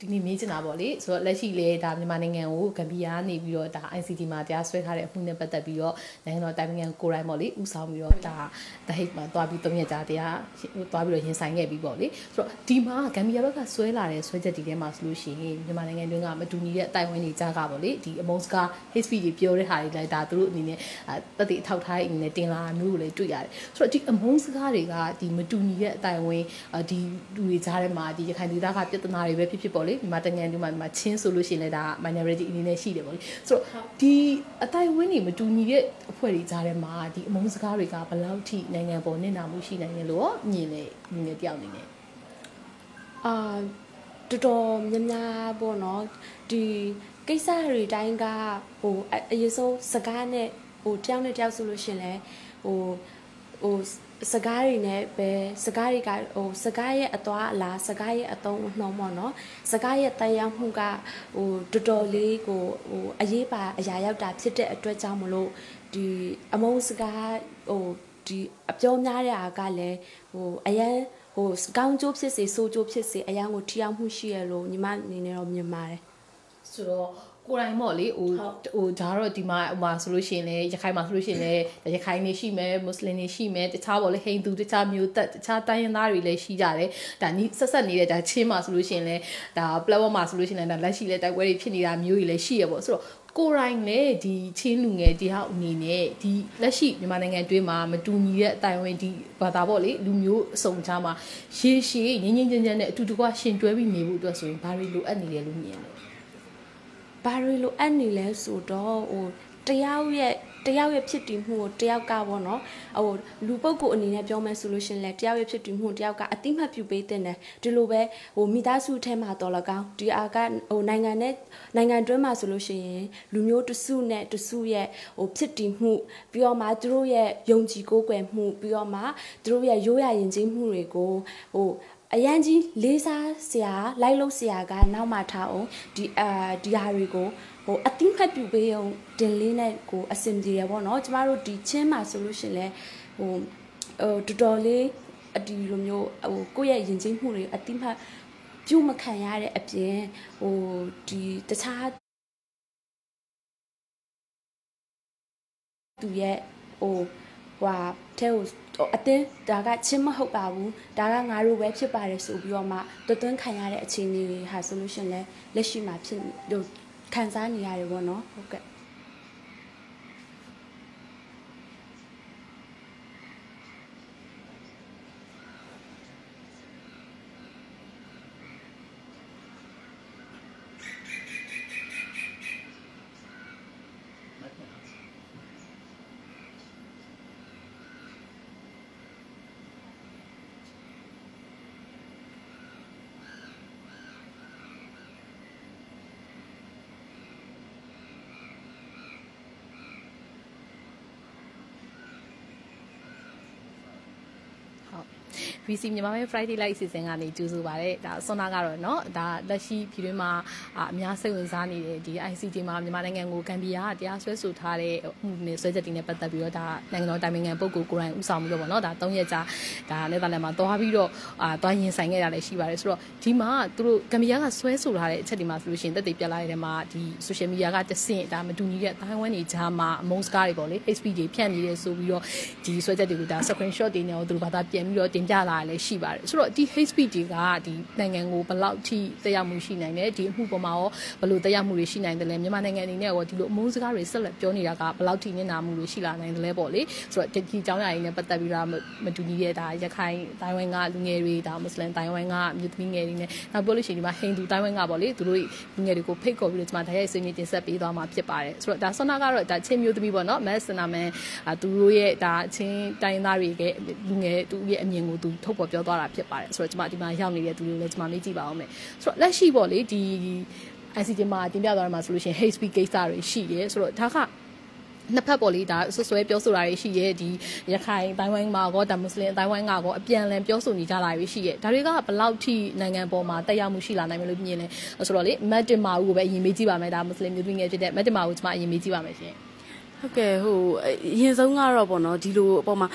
ဒီနေ့မေးချင်တာပေါ့လေဆိုတော့လက်ရှိလေဒါမြန်မာနိုင်ငံကိုဂမ်ဘီယာနေပြီးတော့ဒါ ICT မှာတရားစွဲထားတဲ့အမှုနဲ့ပတ်သက်ပြီးတော့နိုင်ငံတော်တိုင်ပင်ခံကိုရိုင်းပေါ့လေဥဆောင်ပြီးတော့ဒါတဟိတ်မှာတွားပြီး၃ရက်ကြာတရားတွားပြီးတော့ရင်ဆိုင်ခဲ့ပြီးပေါ့လေဆိုတော့ဒီမှာဂမ်ဘီယာဘက်ကစွဲလာတဲ့စွဲချက်ဒီထဲမှာဆိုလို့ရှိရင်မြန်မာနိုင်ငံတွင်းကမတူညီတဲ့အတိုင်းဝိုင်းတွေကြားကပေါ့လေဒီအမုန်းစကား HP တွေပြောတဲ့ဟာတွေလိုက်ဒါသူတို့အနေနဲ့တက်တည်အထောက်ထားအနေနဲ့တင်လာမျိုးကိုလည်းတွေ့ရတယ်ဆိုတော့ဒီအမုန်းစကားတွေကဒီမတူညီတဲ့အတိုင်းဝိုင်းဒီလူတွေကြားထဲမှာဒီရခိုင်ဒေသကပြဿနာတွေပဲဖြစ်ဖြစ်ပေါ့လေမြန်မာတငန်ဒီမှာချင်းဆိုလို့ရှိရင်လည်းဒါ minority အနေနဲ့ရှိတယ်ပေါ့လေဆိုတော့ဒီအတိုင်းဝင်းတွေမတူညီတဲ့အဖွဲ့တွေကြားထဲမှာဒီအမုန်းစကားတွေကဘယ်လောက်ထိနိုင်ငံပေါ်နစ်နာမှုရှိနိုင်လဲလို့မြင်လေမြင်နေတယောက်အနေနဲ့အာတော်တော်များများပေါ့နော်ဒီကိစ္စတွေတိုင်းကဟိုအရေးဆုံးစကားနဲ့ဟိုတယောက်နဲ့တယောက်ဆိုလို့ရှင်လဲဟို ဟိုစကားတွေနဲ့ပဲစကားတွေကဟိုစကားရဲ့အသွားအလားစကားရဲ့အသုံးအနှုန်းပေါ့နော်စကားရဲ့တန်ရောက်မှုကဟိုတော်တော်လေးကိုဟိုအရေးပါအရာရောက်တာဖြစ်တဲ့အတွက်ကြောင့်မလို့ဒီအမုန်းစကားဟိုဒီအပြောများတဲ့အားကလည်းဟိုအရန်ဟိုကောင်းကျိုးဖြစ်စေဆိုးကျိုးဖြစ်စေအရန်ကိုထိရောက်မှုရှိရလို့ညီမအနေနဲ့တော့မြင်ပါတယ်ဆိုတော့ ကိုယ်တိုင်ပေါ့လေဟိုဟိုဒါတော့ဒီမှာဟိုမှာဆိုလို့ရှိရင်လည်းရခိုင်မှာဆိုလို့ရှိရင်လည်းရခိုင်နေရှိမယ်မွတ်စလင်တွေရှိမယ်တခြားပေါ့လေဟိန္ဒူတခြားမျိုးသက်တခြားတိုင်းရင်းသားတွေလည်းရှိကြတယ်ဒါနီးဆက်ဆက်နေတဲ့ဒါချင်းမှာဆိုလို့ရှိရင်လည်းဒါ platform မှာဆိုလို့ရှိရင်လည်းဒါလက်ရှိလည်းတိုက်ပွဲတွေဖြစ်နေတာမျိုးတွေလည်းရှိရပေါ့ဆိုတော့ကိုယ်တိုင်လည်းဒီချင်းလူငယ်တယောက်အနေနဲ့ဒီလက်ရှိမြန်မာနိုင်ငံတွင်းမှာမတူညီတဲ့အတိုင်းဝင်ဒီဘာသာပေါ့လေလူမျိုးအစုံခြားမှာရေရှည်ငင်းငင်းကြမ်းကြမ်းနဲ့အတူတကွရှင်တွဲပြီးနေဖို့အတွက်ဆိုရင်ဘာတွေလိုအပ်နေတယ်လို့မြင်လဲ ဘာတွေလိုအပ်နေလဲဆိုတော့ဟိုတယောက်ရဲ့တယောက်ရဲ့ဖြစ်တည်မှုကိုတယောက်ကပေါ့နော်ဟိုလူပုဂ္ဂိုလ်အနေနဲ့ပြောမယ်ဆိုလို့ရှင်လဲတယောက်ရဲ့ဖြစ်တည်မှုတယောက်ကအတိမတ်ပြုပေးတဲ့တယ်ဒီလိုပဲဟိုမိသားစုထဲမှာတော်လကောင်းဒီအားကဟိုနိုင်ငံနဲ့နိုင်ငံတွင်းမှာဆိုလို့ရှိရင်လူမျိုးတစုနဲ့တစုရဲ့ဟိုဖြစ်တည်မှုပြီးတော့မှသူတို့ရဲ့ယုံကြည်ကိုးကွယ်မှုပြီးတော့မှသူတို့ရဲ့ရိုးရာယဉ်ကျေးမှုတွေကိုဟို အရန်ကြီးလေးစားဆရာလိုက်လို့ဆရာကနောက်မှထားအောင်ဒီအာဒီဟာတွေကိုဟိုအတိမတ်ပြုပေးအောင်တင်လေးနဲ့ကိုအစင်ပြေရပေါ့နော်ကျမတို့ဒီချင်းမှာဆိုလို့ရှင်လဲဟိုဟိုတော်တော်လေးအဒီလိုမျိုးဟိုကိုယ့်ရဲ့ယဉ်ကျေးမှုတွေအတိမတ်ပြုမခံရတဲ့အပြင်ဟိုဒီတခြားသူရဲ့ဟိုဟွာထဲကို အတင်းဒါကချင်းမဟုတ်ပါဘူးဒါကငါတို့ပဲဖြစ်ပါတယ်ဆိုပြီးတော့မှတွသွင်းခံရတဲ့အခြေအနေတွေဟာဆိုလို့ရှင်လဲလက်ရှိမှာဖြစ်ခံစားနေရတယ်ပေါ့နော်ဟုတ်ကဲ့ဟုတ် VC မြန်မာပိုင်း Friday Live အစီအစဉ်ကနေကြိုဆိုပါရစေဒါဆွမ်းနာကတော့เนาะဒါလက်ရှိပြည်တွင်းမှာအများစိတ်ဝင်စားနေတဲ့ဒီ ICT မှာမြန်မာနိုင်ငံကိုဂမ်ဘီယာကတရားစွဲဆိုထားတဲ့မှုနဲ့ဆွဲချက်တွေနဲ့ပတ်သက်ပြီးတော့ဒါနိုင်ငံတော်တိုင်ပင်ခံပုဂ္ဂိုလ်ကိုယ်တိုင်ဦးဆောင်ပြီးတော့ဗောနော်ဒါ၃ရက်ကြာဒါနယ်သာလန်မှာသွားပြီးတော့အာသွားရင်ဆိုင်ခဲ့ရလည်းရှိပါတယ်ဆိုတော့ဒီမှာသူတို့ဂမ်ဘီယာကဆွဲဆိုထားတဲ့အချက်တွေမှာဆိုလို့ရှိရင်တက်တည်ပြလာတဲ့မှာဒီ social media ကတဆင့်ဒါမတူညီတဲ့အတိုင်းဝန်းတွေကြားမှာအမုန်းစကားတွေပေါ့လေ HP တွေဖြန့်နေတယ်ဆိုပြီးတော့ဒီဆွဲချက်တွေကိုဒါ screenshot တွေနဲ့တော့သူတို့ဘာသာပြန်ပြီးတော့တင်ပြလာတာ လည်းရှိပါတယ်ဆိုတော့ဒီ hate speech တွေကဒီနိုင်ငံကိုဘယ်လောက်ထိသက်ရောက်မှုရှိနိုင်လဲဒီအမှုပေါ်မှာရောဘယ်လိုသက်ရောက်မှုတွေရှိနိုင်တယ်လဲမြန်မာနိုင်ငံအနေနဲ့ရောဒီလိုအမုန်းစကားတွေဆက်လက်ပြောနေတာကဘယ်လောက်ထိနစ်နာမှုတွေရှိလာနိုင်တယ်လဲပေါ့လေဆိုတော့ဒီအကြောင်းအရာတွေနဲ့ပတ်သက်ပြီးတော့မတူညီတဲ့ဒါရခိုင်တိုင်းဝိုင်းကလူငယ်တွေဒါမွတ်စလင်တိုင်းဝိုင်းကမြို့သမီးငယ်တွေနဲ့နောက်ပြောလို့ရှိရင်ဒီမှာဟိန္ဒူတိုင်းဝိုင်းကပေါ့လေသူတို့လူငယ်တွေကိုဖိတ်ခေါ်ပြီးတော့ဒီမှာဓာတ်ရိုက်ဆွေးနွေးတင်ဆက်ပေးသွားမှာဖြစ်ပါတယ်ဆိုတော့ဒါဆွမ်းနာကတော့ဒါချင်းမျိုးသမီးပေါ့နော်မက်စနာမန်သူတို့ရဲ့ဒါချင်းတိုင်းသားတွေကလူငယ်သူရဲ့အမြင်ကိုသူထုတ်ဖော်ပြောသွားတာဖြစ်ပါတယ်ဆိုတော့ကျွန်မဒီမှာရောက်နေတဲ့သူတွေကိုလည်းကျွန်မမေးကြည့်ပါအောင်မယ်ဆိုတော့လက်ရှိပေါ့လေဒီ ICT မှာတင်ပြသွားတယ်မှာဆိုလို့ရှိရင် hate speech ကိစ္စတွေရှိရဲဆိုတော့ဒါကနှစ်ဖက်ပေါ်လေးဒါဆွဆွဲပြောဆိုတာတွေရှိရဲ့ဒီရခိုင်တိုင်းဝိုင်းမှာကောဒါမွတ်စလင်တိုင်းဝိုင်းကကောအပြန်အလှန်ပြောဆိုနေကြတာတွေရှိရဲ့ဒါတွေကဘလောက်ထိနိုင်ငံပေါ်မှာတက်ရောက်မှုရှိလာနိုင်မလို့မြင်လဲဆိုတော့လေမတ်တင်မာဦးကိုပဲအရင်မေးကြည့်ပါမယ်ဒါမွတ်စလင်မျိုးသမီးငယ်ဖြစ်တဲ့မတ်တင်မာဦးကျွန်မအရင်မေးကြည့်ပါမယ်ရှင် ဟဟုတ်ကဲ့ဟိုအရင်ဆုံးကတော့ပေါ့နော်ဒီလိုအပေါ်မှာ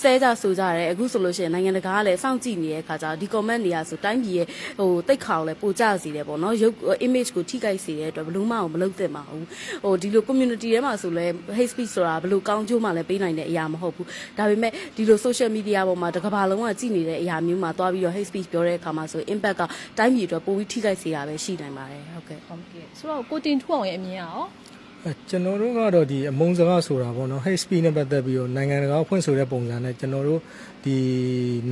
ဆဲကြဆိုကြတယ်အခုဆိုလို့ရှိရင်နိုင်ငံတကာကလည်းစောင့်ကြည့်နေတဲ့အခါကျတော့ဒီ comment တွေကဆိုတိုင်းပြည်ရဲ့ဟိုတိတ်ခါကိုလည်းပိုကြစီတယ်ပေါ့နော်ရုပ် image ကိုထိခိုက်စေတဲ့အတွက်ဘလို့မှမလုပ်သင့်ပါဘူးဟိုဒီလို community ထဲမှာဆိုလဲ hate speech ဆိုတာဘလို့ကောင်းကျိုးမှလည်းပေးနိုင်တဲ့အရာမဟုတ်ဘူးဒါပေမဲ့ဒီလို social media ပေါ်မှာတစ်ကမ္ဘာလုံးကကြည့်နေတဲ့အရာမျိုးမှာသွားပြီးတော့ hate speech ပြောတဲ့အခါမှာဆို impact ကတိုင်းပြည်အတွက်ပိုပြီးထိခိုက်စေတာပဲရှိနိုင်ပါတယ်ဟုတ်ကဲ့ဟုတ်ကဲ့ဆိုတော့ကိုတင်ထူအောင်ရဲ့အမြင်อ่ะရောအဲ ကျွန်တော်တို့ကတော့ဒီအမုံစကားဆိုတာပေါ့နော် hate speech နဲ့ပတ်သက်ပြီးတော့နိုင်ငံတကာဖွင့်ဆိုတဲ့ပုံစံနဲ့ကျွန်တော်တို့ဒီ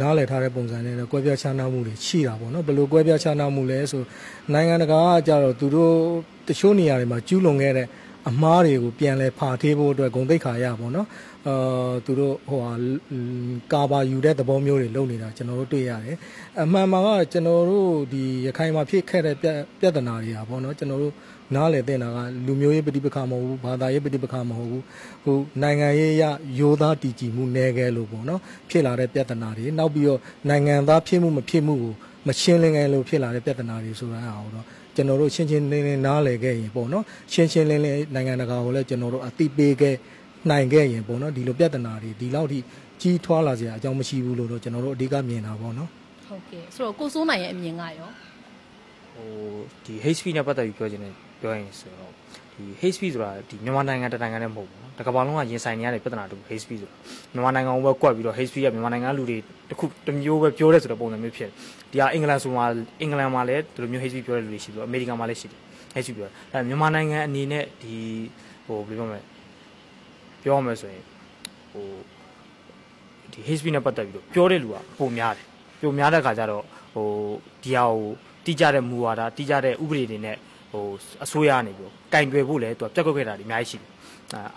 နားလည်ထားတဲ့ပုံစံနဲ့တော့ကွဲပြားခြားနားမှုတွေရှိတာပေါ့နော်ဘယ်လိုကွဲပြားခြားနားမှုလဲဆိုနိုင်ငံတကာကကြတော့သူတို့တချို့နေရာတွေမှာကျူးလွန်ခဲ့တဲ့အမားတွေကိုပြန်လဲဖာထေးဖို့အတွက်ဂုံတိတ်ခါရပေါ့နော်အာသူတို့ဟိုဟာကာဘာယူတဲ့သဘောမျိုးတွေလုပ်နေတာကျွန်တော်တို့တွေ့ရတယ်အမှန်မှာကကျွန်တော်တို့ဒီရခိုင်မှာဖြစ်ခဲ့တဲ့ပြဿနာတွေဟာပေါ့နော်ကျွန်တော်တို့ နားလည်တဲ့နာကလူမျိုးရေးပဋိပက္ခမဟုတ်ဘူးဘာသာရေးပဋိပက္ခမဟုတ်ဘူးဟိုနိုင်ငံရေးရရိုးသားတည်ကြည်မှုနည်းခဲ့လို့ပေါ့နော်ဖြစ်လာတဲ့ပြဿနာတွေနောက်ပြီးတော့နိုင်ငံသားဖြစ်မှုမဖြစ်မှုကိုမရှင်းလင်းခဲ့လို့ဖြစ်လာတဲ့ပြဿနာတွေဆိုတာအောင်တော့ကျွန်တော်တို့ရှင်းရှင်းလင်းလင်းနားလည်ခဲ့ရင်ပေါ့နော်ရှင်းရှင်းလင်းလင်းနိုင်ငံတကာကိုလည်းကျွန်တော်တို့အသိပေးခဲ့နိုင်ခဲ့ရင်ပေါ့နော်ဒီလိုပြဿနာတွေဒီလောက်ထိကြီးထွားလာစရာအကြောင်းမရှိဘူးလို့တော့ကျွန်တော်တို့အဓိကမြင်တာပေါ့နော်ဟုတ်ကဲ့ဆိုတော့ကိုစိုးနိုင်ရဲ့အမြင်ကရောဟိုဒီ hate speech နဲ့ပတ်သက်ပြီးပြောချင်တယ် ပြောရင်ဆိုတော့ဒီ hate speech ဆိုတာဒီမြန်မာနိုင်ငံတစ်နိုင်ငံနဲ့မဟုတ်ဘူးနော်တကမ္ဘာလုံးကရင်ဆိုင်နေရတဲ့ပြဿနာတူ hate speech ဆိုတာမြန်မာနိုင်ငံကိုပဲကွက်ပြီးတော့ hate speech ကမြန်မာနိုင်ငံလူတွေတခုတစ်မျိုးပဲပြောရဲဆိုတဲ့ပုံစံမျိုးဖြစ်တယ်ဒီဟာအင်္ဂလန်ဆိုမှာအင်္ဂလန်မှာလည်းဒီလိုမျိုး hate speech ပြောတဲ့လူတွေရှိပြီးတော့အမေရိကန်မှာလည်းရှိတယ် hate speech ပြောတယ်အဲမြန်မာနိုင်ငံအနေနဲ့ဒီဟိုဘယ်လိုပြောမလဲပြောမယ်ဆိုရင်ဟိုဒီ hate speech နဲ့ပတ်သက်ပြီးတော့ပြောတဲ့လူကပုံများတယ်ပုံများတဲ့ခါကျတော့ဟိုဒီဟာကိုတိကျတဲ့မူဝါဒတိကျတဲ့ဥပဒေတွေနဲ့ ဟိုအစိုးရကနေပြီးကင်တွယ်ဖို့လည်းသူကပြက်ကွက်ခဲ့တာတွေအများကြီးရှိတယ်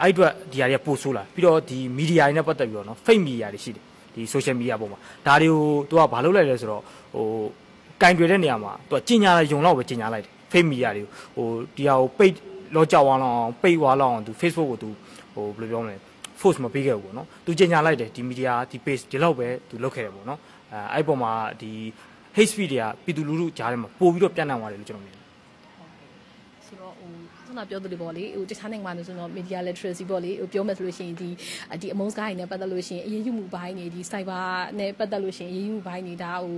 အဲအဲ့အတွက်ဒီဟာတွေကပို့ဆိုးလာပြီးတော့ဒီမီဒီယာတွေနဲ့ပတ်သက်ပြီးတော့နော် fake media တွေရှိတယ်ဒီ social media ပေါ်မှာဒါတွေကိုသူကဘာလုပ်လိုက်လဲဆိုတော့ဟိုကင်တွယ်တဲ့နေရာမှာသူကကြီးညာယုံလောက်ပဲကြီးညာလိုက်တယ် fake media တွေကိုဟိုဒီဟာကိုပိတ်လောကြောက်အောင်အောင်ပိတ်သွားလောက်အောင်သူ Facebook ကိုသူဟိုဘယ်လိုပြောမလဲ force မပေးခဲ့ဘူးပေါ့နော်သူကြီးညာလိုက်တယ်ဒီ media ဒီ page ဒီလောက်ပဲသူလုပ်ခဲ့တယ်ပေါ့နော်အဲအဲ့ပေါ်မှာဒီ hate speech တွေကပြည်သူလူထုကြားထဲမှာပို့ပြီးတော့ပြန့်နှံ့သွားတယ်လို့ကျွန်တော်မြင်တယ်ဆိုတော့ဟို ခုနပြောသလိုပေါ့လေဟိုတခြားနိုင်ငံမှာဆိုတော့ media literacy ပေါ့လေဟိုပြောမယ်ဆိုလို့ရှိရင်ဒီဒီအမုန်းစကားတွေနဲ့ပတ်သက်လို့ရှိရင်အရေးယူမှုဘိုင်းတွေဒီ cyber နဲ့ပတ်သက်လို့ရှိရင်အရေးယူမှုဘိုင်းတွေဒါဟို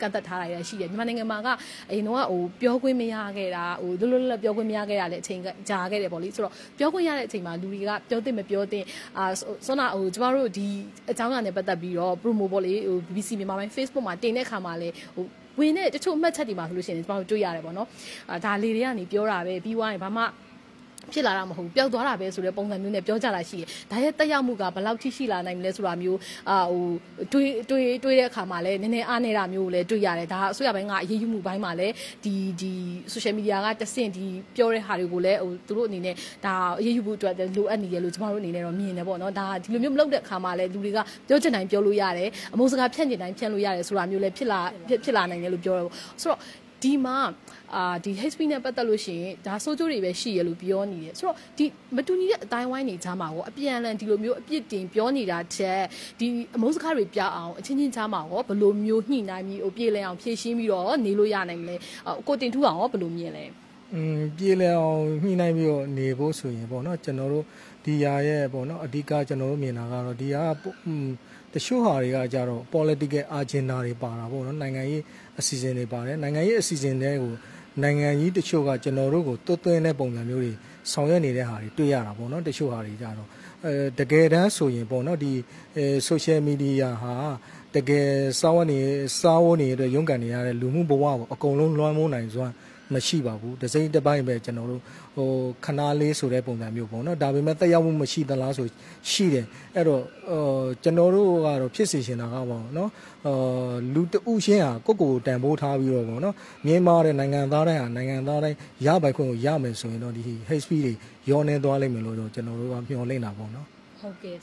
ကန့်သက်ထားတာရရှိတယ်မြန်မာနိုင်ငံမှာကအရင်တော့ဟိုပြောခွင့်မရခဲ့တာဟိုလွတ်လွတ်လပ်ပြောခွင့်မရခဲ့တာလည်းအချိန်ကြာခဲ့တယ်ပေါ့လေဆိုတော့ပြောခွင့်ရတဲ့အချိန်မှာလူတွေကပြောသင့်မပြောသင့်အာဆွမ်းနာဟိုကျမတို့ဒီအကြောင်းအရာနဲ့ပတ်သက်ပြီးတော့ promo ပေါ့လေဟို BBC မြန်မာပိုင်း Facebook မှာတင်တဲ့ခါမှာလည်းဟို ဝင်တဲ့တချို့မှတ်ချက်တွေမှာဆိုလို့ရှိရင်ကျွန်တော်တို့တွေ့ရတယ်ပေါ့နော်အာဒါလေတွေကနေပြောတာပဲပြီးွားရင်ဘာမှ ဖြစ်လာတာမဟုတ်ဘူးပျောက်သွားတာပဲဆိုတဲ့ပုံစံမျိုးနဲ့ပြောကြတာရှိတယ်။ဒါရဲ့တက်ရောက်မှုကဘယ်လောက်ထိရှိလာနိုင်မလဲဆိုတာမျိုးအာဟိုတွေးတွေးတွေးတဲ့အခါမှာလည်းနည်းနည်းအားနေတာမျိုးကိုလည်းတွေ့ရတယ်။ဒါအစိုးရဘိုင်းကအရေးယူမှုဘိုင်းမှာလည်းဒီဒီ social media ကတဆင့်ဒီပြောတဲ့ဟာတွေကိုလည်းဟိုသူတို့အနေနဲ့ဒါအရေးယူဖို့အတွက်လိုအပ်နေတယ်လို့ကျမတို့အနေနဲ့တော့မြင်တယ်ပေါ့နော်။ဒါဒီလိုမျိုးမလုပ်တဲ့အခါမှာလည်းလူတွေကပြောချင်တိုင်းပြောလို့ရတယ်။အမိုးစကားဖြန့်ချင်တိုင်းဖြန့်လို့ရတယ်ဆိုတာမျိုးလည်းဖြစ်လာဖြစ်လာနိုင်တယ်လို့ပြောတယ်ပေါ့။ဆိုတော့ ဒီမှာအာဒီ HP နဲ့ပတ်သက်လို့ရှိရင်ဒါဆိုးကျိုးတွေပဲရှိရလို့ပြောနေတယ်ဆိုတော့ဒီမတူညီတဲ့အတိုင်းဝိုင်းနေကြမှာရောအပြန်အလှန်ဒီလိုမျိုးအပြစ်တင်ပြောနေတာချက်ဒီအမုန်းစကားတွေပြအောင်အချင်းချင်းကြားမှာရောဘယ်လိုမျိုးညှိနှိုင်းပြီးဟိုပြေလည်အောင်ဖြည့်ရှင်းပြီးတော့နေလို့ရနိုင်မလဲကိုတင်ထူအောင်ရောဘယ်လိုမြင်လဲ อืมပြေလည်အောင်ညှိနှိုင်းပြီးတော့နေဖို့ဆိုရင်ပေါ့နော်ကျွန်တော်တို့ဒီຢာရဲ့ပေါ့နော်အဓိကကျွန်တော်တို့မြင်တာကတော့ဒီຢာကတချို့ဟာတွေကကြတော့ political agenda တွေပါတာပေါ့နော်နိုင်ငံရေး အစီအစဉ်တွေပါတယ်နိုင်ငံရေးအစီအစဉ်တွေကိုနိုင်ငံကြီးတချို့ကကျွန်တော်တို့ကိုတွတ်သွင်းတဲ့ပုံစံမျိုးတွေဆောင်ရွက်နေတဲ့ဟာတွေတွေ့ရတာပေါ့နော်တချို့ဟာတွေကြတော့အဲတကယ်တမ်းဆိုရင်ပေါ့နော်ဒီအဲ social media ဟာတကယ်စောင်းနေစားဝနေရတဲ့ရုန်းကန်နေရတဲ့လူမှုဘဝကိုအကုန်လုံးလွှမ်းမိုးနိုင်စွမ်း မရှိပါဘူးဒစိမ့်တစ်ပိုင်းပဲကျွန်တော်တို့ဟိုခနာလေးဆိုတဲ့ပုံစံမျိုးပေါ့နော်ဒါပေမဲ့တက်ရောက်မှုမရှိသလားဆိုရှိတယ်အဲ့တော့ဟိုကျွန်တော်တို့ကတော့ဖြစ်စီရှင်တာကပေါ့နော်အာလူတဦးရှင်းဟာကိုကိုတန်ဖိုးထားပြီးတော့ပေါ့နော်မြန်မာတဲ့နိုင်ငံသားတိုင်းဟာနိုင်ငံသားတိုင်းရပိုင်ခွင့်ကိုရမယ်ဆိုရင်တော့ဒီ HP တွေရောနေသွားလိမ့်မယ်လို့တော့ကျွန်တော်တို့ကမျှော်လင့်တာပေါ့နော်ဟုတ်ကဲ့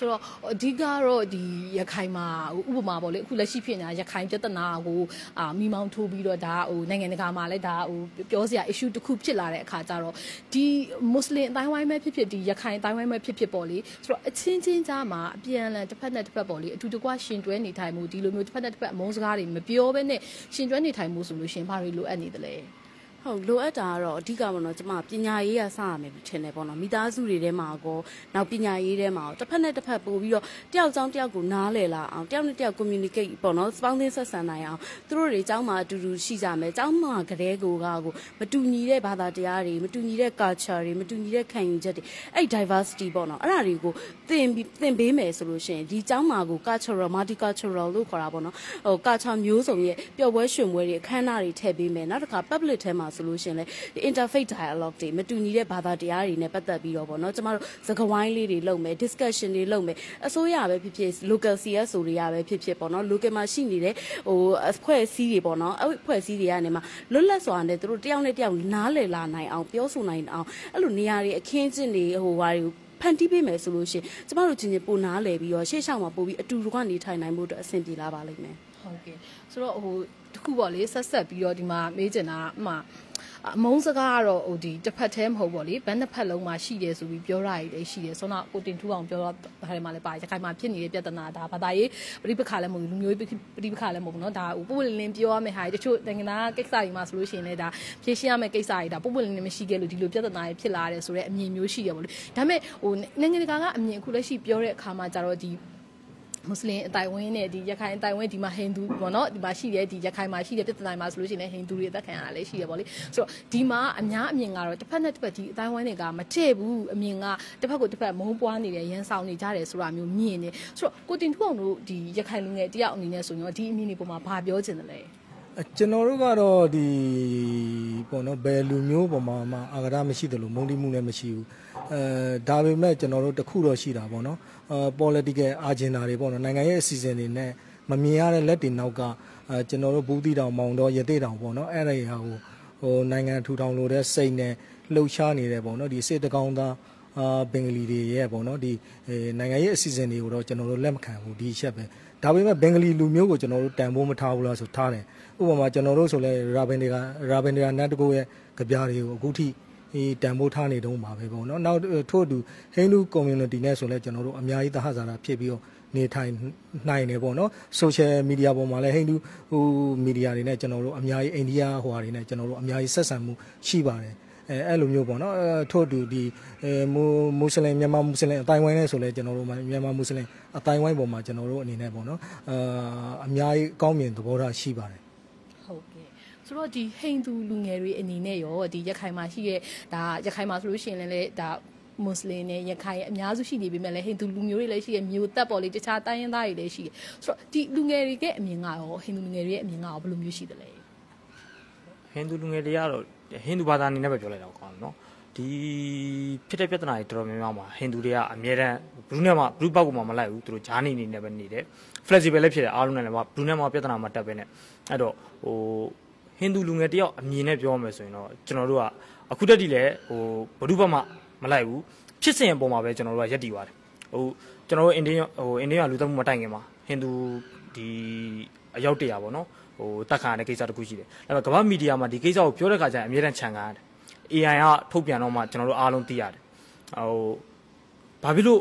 ဆိုတော့အဓိကတော့ဒီရခိုင်မှာဥပမာပေါ့လေအခုလက်ရှိဖြစ်နေတာရခိုင်ပြဿနာကိုအာမိမောင်းထိုးပြီးတော့ဒါဟိုနိုင်ငံတကာမှာလည်းဒါဟိုပြောစရာ issue တစ်ခုဖြစ်လာတဲ့အခါကျတော့ဒီမွတ်စလင်အတိုင်းဝိုင်းပဲဖြစ်ဖြစ်ဒီရခိုင်အတိုင်းဝိုင်းပဲဖြစ်ဖြစ်ပေါ့လေဆိုတော့အချင်းချင်းကြားမှာအပြန်အလှန်တစ်ဖက်နဲ့တစ်ဖက်ပေါ့လေအတူတကွရှင်တွဲနေထိုင်မှုဒီလိုမျိုးတစ်ဖက်နဲ့တစ်ဖက်အမုန်းစကားတွေမပြောဘဲနဲ့ရှင်တွဲနေထိုင်မှုဆိုလို့ရှင်ဘာတွေလိုအပ်နေသလဲအ ဟုတ်လိုအပ်တာကတော့အဓိကပေါ့နော်ကျမပညာရေးကစရမယ်ထင်တယ်ပေါ့နော်မိသားစုတွေထဲမှာကောနောက်ပညာရေးထဲမှာကောတစ်ဖက်နဲ့တစ်ဖက်ပို့ပြီးတော့တယောက်ကြောင်းတယောက်ကိုနားလည်လာအောင်တယောက်နဲ့တယောက် communicate ပေါ့နော်ပေါင်းသင်းဆက်ဆံနိုင်အောင်သူတို့တွေအကြောင်းမှာအတူတူရှိကြမယ်အကြောင်းမှာကလေးကိုကကိုမတူညီတဲ့ဘာသာတရားတွေမတူညီတဲ့ culture တွေမတူညီတဲ့ခံယူချက်တွေအဲ့ diversity ပေါ့နော်အဲ့ဒါတွေကိုသင်သင်ပေးမယ်ဆိုလို့ရှိရင်ဒီအကြောင်းမှာကို cultural multicultural လို့ခေါ်တာပေါ့နော်ဟို culture မျိုးစုံရဲ့ပျော်ပွဲရွှင်ပွဲတွေအခမ်းအနားတွေထည့်ပေးမယ်နောက်တစ်ခါ public ထဲမှာဆိုလို့ရှိရင်လည်း interfaith dialogue တွေမတူညီတဲ့ဘာသာတရားတွေနဲ့ပတ်သက်ပြီးတော့ပေါ့နော်ကျမတို့စကားဝိုင်းလေးတွေလုပ်မယ် discussion တွေလုပ်မယ်အစိုးရပဲဖြစ်ဖြစ် local CSO တွေကပဲဖြစ်ဖြစ်ပေါ့နော် local မှာရှိနေတဲ့ဟိုအဖွဲ့အစည်းတွေပေါ့နော်အဲ့အဖွဲ့အစည်းတွေကနေမှလွတ်လပ်စွာနဲ့သူတို့တယောက်နဲ့တယောက်နားလည်လာနိုင်အောင်ပြောဆိုနိုင်အောင်အဲ့လိုနေရာတွေအခင်းကျင်းတွေဟိုဟာတွေကိုဖန်တီးပေးမယ်ဆိုလို့ရှိရင်ကျမတို့ချင်းချင်းပိုနားလည်ပြီးတော့ရှေ့ရှောက်မှာပို့ပြီးအတူတူကနေထိုင်နိုင်ဖို့အတွက်အဆင်ပြေလာပါလိမ့်မယ် ဟုတ်ကဲ့ဆိုတော့ဟိုတခုပေါ့လေဆက်ဆက်ပြီးတော့ဒီမှာမေးချင်တာအမှအမုန်းစကားကတော့ဟိုဒီတစ်ဖက်တည်းမဟုတ်ပေါ့လေဘယ်နှစ်ဖက်လုံးမှာရှိတယ်ဆိုပြီးပြောရရည်ရှိတယ်ဆိုတော့ကိုတင်ထူအောင်ပြောတော့ဒါတွေမှာလည်းပါရခိုင်မှာဖြစ်နေတဲ့ပြဿနာဒါဘာသာရေးပြိပခါလည်းမဟုတ်ဘူးလူမျိုးပြိပခါလည်းမဟုတ်ဘူးเนาะဒါဟိုပို့ပွလင်းလင်းပြောရမယ့်ဟာတချို့နိုင်ငံသားကိစ္စတွေမှာဆိုလို့ရှိရင်လည်းဒါဖြေရှင်းရမယ့်ကိစ္စတွေဒါပို့ပွလင်းလင်းမရှိခဲ့လို့ဒီလိုပြဿနာတွေဖြစ်လာတယ်ဆိုတော့အမြင်မျိုးရှိတယ်ပေါ့လေဒါပေမဲ့ဟိုနိုင်ငံတကာကအမြင်အခုလက်ရှိပြောတဲ့အခါမှာကျတော့ဒီ မွတ်စလင်အတိုင်ဝင်းနဲ့ဒီရခိုင်အတိုင်ဝင်းဒီမှာဟိန္ဒူပေါ့နော်ဒီမှာရှိတဲ့ဒီရခိုင်မှာရှိတဲ့ပြည်ထနိုင်မှာဆိုလို့ရှိရင်လည်းဟိန္ဒူတွေအသက်ခံရတာလည်းရှိရပါလိမ့်ဆိုတော့ဒီမှာအများအမြင်ကတော့တစ်ဖက်နဲ့တစ်ဖက်ဒီအတိုင်ဝင်းတွေကမထည့်ဘူးအမြင်ကတစ်ဖက်ကိုတစ်ဖက်မုန်းပွားနေတယ်ရန်ဆောင်နေကြတယ်ဆိုတာမျိုးမြင်နေဆိုတော့ကိုတင်ထူအောင်တို့ဒီရခိုင်လူငယ်တယောက်အနေနဲ့ဆိုရင်ဒီအမြင်တွေပေါ်မှာဘာပြောချင်တယ်လဲကျွန်တော်တို့ကတော့ဒီပေါ့နော်ဘယ်လူမျိုးပေါ်မှာမှအာဃာတမရှိတယ်လို့မုန်းတိမှုလည်းမရှိဘူးအဲဒါပေမဲ့ကျွန်တော်တို့တခုတော့ရှိတာပေါ့နော်အဲ political agenda တွေပေါ့နော်နိုင်ငံရဲ့အစီအစဉ်တွေနဲ့မမြင်ရတဲ့လက်တွေနောက်ကအဲကျွန်တော်တို့ဘူးတီတောင်မောင်တော့ရသေးတောင်ပေါ့နော်အဲ့ဒါဟာကိုဟိုနိုင်ငံထူထောင်လို့တဲ့စိတ်နဲ့လှုပ်ရှားနေတယ်ပေါ့နော်ဒီစစ်တကောင်းသားအာဘင်္ဂလီတွေရဲ့ပေါ့နော်ဒီနိုင်ငံရေးအစီအစဉ်တွေကိုတော့ကျွန်တော်တို့လက်မခံဘူးဒီချက်ပဲဒါပေမဲ့ဘင်္ဂလီလူမျိုးကိုကျွန်တော်တို့တန်ဖိုးမထားဘူးလားဆိုထားတယ်ဥပမာကျွန်တော်တို့ဆိုလဲရာဘင်တွေကရာဘင်တွေကနတ်တကိုရဲ့ကြပြားတွေကိုအခုထိ ဒီတန်ဖိုးထားနေတုံးပါပဲပေါ့နော်နောက်ထို့အတူဟိန္ဒူ community နဲ့ဆိုလဲကျွန်တော်တို့အများကြီးသဟဇာတာဖြစ်ပြီးတော့နေထိုင်နိုင်တယ်ပေါ့နော် social media ပေါ်မှာလည်းဟိန္ဒူဟို media တွေနဲ့ကျွန်တော်တို့အများကြီးအိန္ဒိယဟိုဟာတွေနဲ့ကျွန်တော်တို့အများကြီးဆက်ဆံမှုရှိပါတယ်အဲအဲ့လိုမျိုးပေါ့နော်ထို့အတူဒီအဲမူမွတ်စလင်မြန်မာမွတ်စလင်အတိုင်းဝိုင်းနဲ့ဆိုလဲကျွန်တော်တို့မြန်မာမွတ်စလင်အတိုင်းဝိုင်းပေါ်မှာကျွန်တော်တို့အနေနဲ့ပေါ့နော်အာအများကြီးအကောင်းမြင်သဘောထားရှိပါတယ်ဟုတ်ကဲ့ ဆိုတော့ဒီဟိန္ဒူလူငယ်တွေအနေနဲ့ရောဒီရခိုင်မှာရှိတဲ့ဒါရခိုင်မှာဆိုလို့ရှိရင်လည်းဒါမွတ်စလင်နဲ့ရခိုင်အများစုရှိနေပေမဲ့လည်းဟိန္ဒူလူမျိုးတွေလည်းရှိရမျိုးသက်ပေါ်လေးတခြားတိုင်းရင်းသားတွေလည်းရှိတယ်ဆိုတော့ဒီလူငယ်တွေရဲ့အမြင်ကရောဟိန္ဒူလူငယ်တွေရဲ့အမြင်ကရောဘယ်လိုမျိုးရှိတယ်လဲဟိန္ဒူလူငယ်တွေကတော့ဟိန္ဒူဘာသာအနေနဲ့ပဲပြောလိုက်တော့ကောင်းတယ်နော်ဒီဖြစ်တဲ့ပြဿနာတွေတော်တော်များများမှာဟိန္ဒူတွေကအမြဲတမ်းဘလူးနဲ့မှဘလူးပေါက်ကိုမှမလိုက်ဘူးသူတို့ဂျာနီနေနဲ့ပဲနေတယ် flexible လည်းဖြစ်တယ်အားလုံးနဲ့လည်းဘလူးနဲ့မှပြဿနာမတက်ပဲနဲ့အဲ့တော့ဟို ဟိန္ဒူလူငယ်တယောက်အမြင်နဲ့ပြောမယ်ဆိုရင်တော့ကျွန်တော်တို့ကအခုတက်တည်းလဲဟိုဘလူးဘက်မှမလိုက်ဘူးဖြစ်စဉ်အပေါ်မှာပဲကျွန်တော်တို့ကရက်တည်ပါတယ်ဟိုကျွန်တော်တို့အိန္ဒိယဟိုအိန္ဒိယလူသက်မှုမတိုင်ခင်မှာဟိန္ဒူဒီအယောက်တရာပေါ့နော်ဟိုတက်ခါရတဲ့ကိစ္စတခုရှိတယ်ဒါပေမဲ့ကမ္ဘာမီဒီယာမှာဒီကိစ္စကိုပြောတဲ့ခါကျရင်အများတန်းခြံကားရတယ် AI ကထုတ်ပြန်တော့မှကျွန်တော်တို့အားလုံးသိရတယ်ဟိုဘာဖြစ်လို့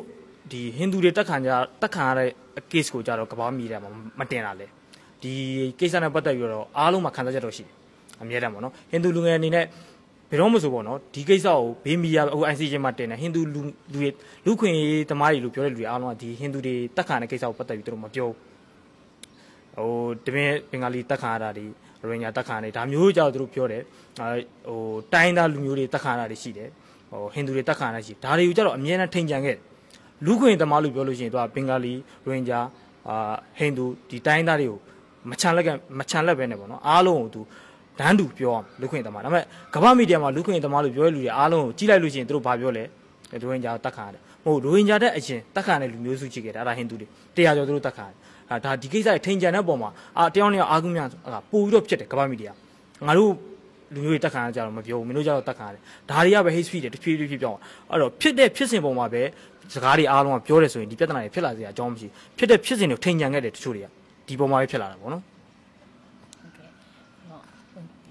ဒီဟိန္ဒူတွေတက်ခံကြတက်ခံရတဲ့ case ကိုကြတော့ကမ္ဘာမီဒီယာမှာမတင်တာလဲ ဒီကိစ္စနဲ့ပတ်သက်ပြီးတော့အားလုံးမှာခံစားချက်တော့ရှိတယ်အများတန်းပေါ့နော်ဟိန္ဒူလူငယ်အနေနဲ့ဘယ်တော့မှဆိုပေါ့နော်ဒီကိစ္စကိုဘေးမီယာဟို ICJ မှာတင်တယ်ဟိန္ဒူလူလူလူခွင့်ရေးသမားတွေလို့ပြောတဲ့လူတွေအားလုံးကဒီဟိန္ဒူတွေတက်ခံတဲ့ကိစ္စကိုပတ်သက်ပြီးသူတို့မပြောဟိုတပင်းဘင်္ဂလီတက်ခံရတာတွေရိုဟင်ဂျာတက်ခံရတယ်ဒါမျိုးကြောင့်သူတို့ပြောတယ်ဟိုတိုင်းသားလူမျိုးတွေတက်ခံရတာတွေရှိတယ်ဟိုဟိန္ဒူတွေတက်ခံရတာရှိဒါတွေကိုကြတော့အမြဲတမ်းထိန်ကြံခဲ့လူခွင့်သမားလို့ပြောလို့ရှိရင်သူကဘင်္ဂလီရိုဟင်ဂျာအာဟိန္ဒူဒီတိုင်းသားတွေကို မချန်လက်ကမချန်လက်ပဲနဲ့ပေါ့နော်အားလုံးကိုသူဒန်းတူပြောအောင်လူခွင့်သမားဒါပေမဲ့ကမ္ဘာမီဒီယာမှာလူခွင့်သမားလို့ပြောရလူတွေအားလုံးကိုကြီးလိုက်လို့ရှိရင်သူတို့ဘာပြောလဲရိုဟင်ဂျာတက်ခံရတယ်မဟုတ်ရိုဟင်ဂျာတဲ့အရင်တက်ခံတဲ့လူမျိုးစုရှိခဲ့တယ်အဲ့ဒါဟိန္ဒူတွေတရားကျော်သူတို့တက်ခံတယ်ဒါဒီကိစ္စတွေထိန်ကြံတဲ့ပုံမှာအာတယောက်နဲ့အာကုမြပို့ပြီးတော့ဖြစ်တယ်ကမ္ဘာမီဒီယာငါတို့လူမျိုးတွေတက်ခံရကြတော့မပြောဘူးမင်းတို့ကြတော့တက်ခံရတယ်ဒါတွေကပဲ hate speech တွေတဖြည်းဖြည်းဖြည်းပြောင်းအဲ့တော့ဖြစ်တဲ့ဖြစ်စဉ်ပုံမှာပဲစကားတွေအားလုံးကပြောတယ်ဆိုရင်ဒီပြဿနာတွေဖြစ်လာစရာအကြောင်းမရှိဖြစ်တဲ့ဖြစ်စဉ်တွေထိန်ကြံခဲ့တယ်တချို့တွေက ဒီပုံမှာပဲဖြစ်လာတာပေါ့နော်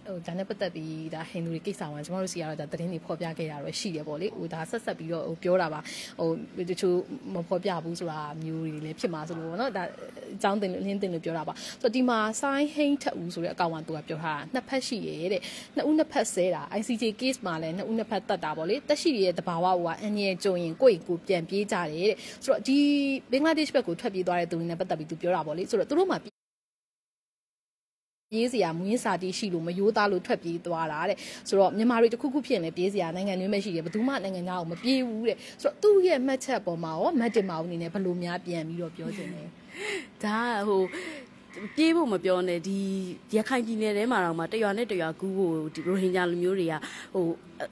ဟိုဒါနဲ့ပတ်သက်ပြီးဒါဟိန္ဒူတွေကိစ္စမှာကျမတို့စီကတော့ဒါသတင်းတွေဖော်ပြခဲ့ရတော့ရှိတယ်ပေါ့လေဟိုဒါဆက်ဆက်ပြီးတော့ဟိုပြောတာပါဟိုတချို့မဖော်ပြဘူးဆိုတာမျိုးတွေလည်းဖြစ်မှာဆိုလို့ပေါ့နော်ဒါအကြောင်းတင်လို့လင်းတင်လို့ပြောတာပါဆိုတော့ဒီမှာ sign hang ထက်ဦးဆိုတဲ့အကောင်ကသူကပြောထားတာနှစ်ဖက်ရှိရဲ့တဲ့နှစ်ဦးနှစ်ဖက်ဆဲတာ ICJ case မှာလည်းနှစ်ဦးနှစ်ဖက်တတ်တာပေါ့လေတက်ရှိရဲ့တဘာဝကအန်ရဲ့ကြုံရင်ကိုယ့်ကိုပြန်ပြေးကြတယ်တဲ့ဆိုတော့ဒီဘင်္ဂလားဒေ့ရှ်ဘက်ကိုထွက်ပြေးသွားတဲ့သူတွေနဲ့ပတ်သက်ပြီးသူပြောတာပေါ့လေဆိုတော့သူတို့မှာ ပြေးစရာမွေးစာတီးရှိလို့မယိုးသားလို့ထွက်ပြေးသွားတာတဲ့ဆိုတော့မြန်မာတွေတခုခုဖြစ်နေပြေးစရာနိုင်ငံတွေမဲ့ရှိတယ်ဘယ်သူမှနိုင်ငံသားကိုမပြေးဘူးတဲ့ဆိုတော့သူ့ရဲ့မှတ်ချက်ပေါ်မှာရောမတ်တင်မအောင်အနေနဲ့ဘယ်လိုများပြန်ပြီးတော့ပြောချင်လဲဒါကဟို ပြေးဖို့မပြောနဲ့ဒီရခိုင်ပြည်နယ်ထဲမှာတော့မှတရွာနဲ့တရွာကူးဖို့ဒီရိုဟင်ဂျာလူမျိုးတွေကဟို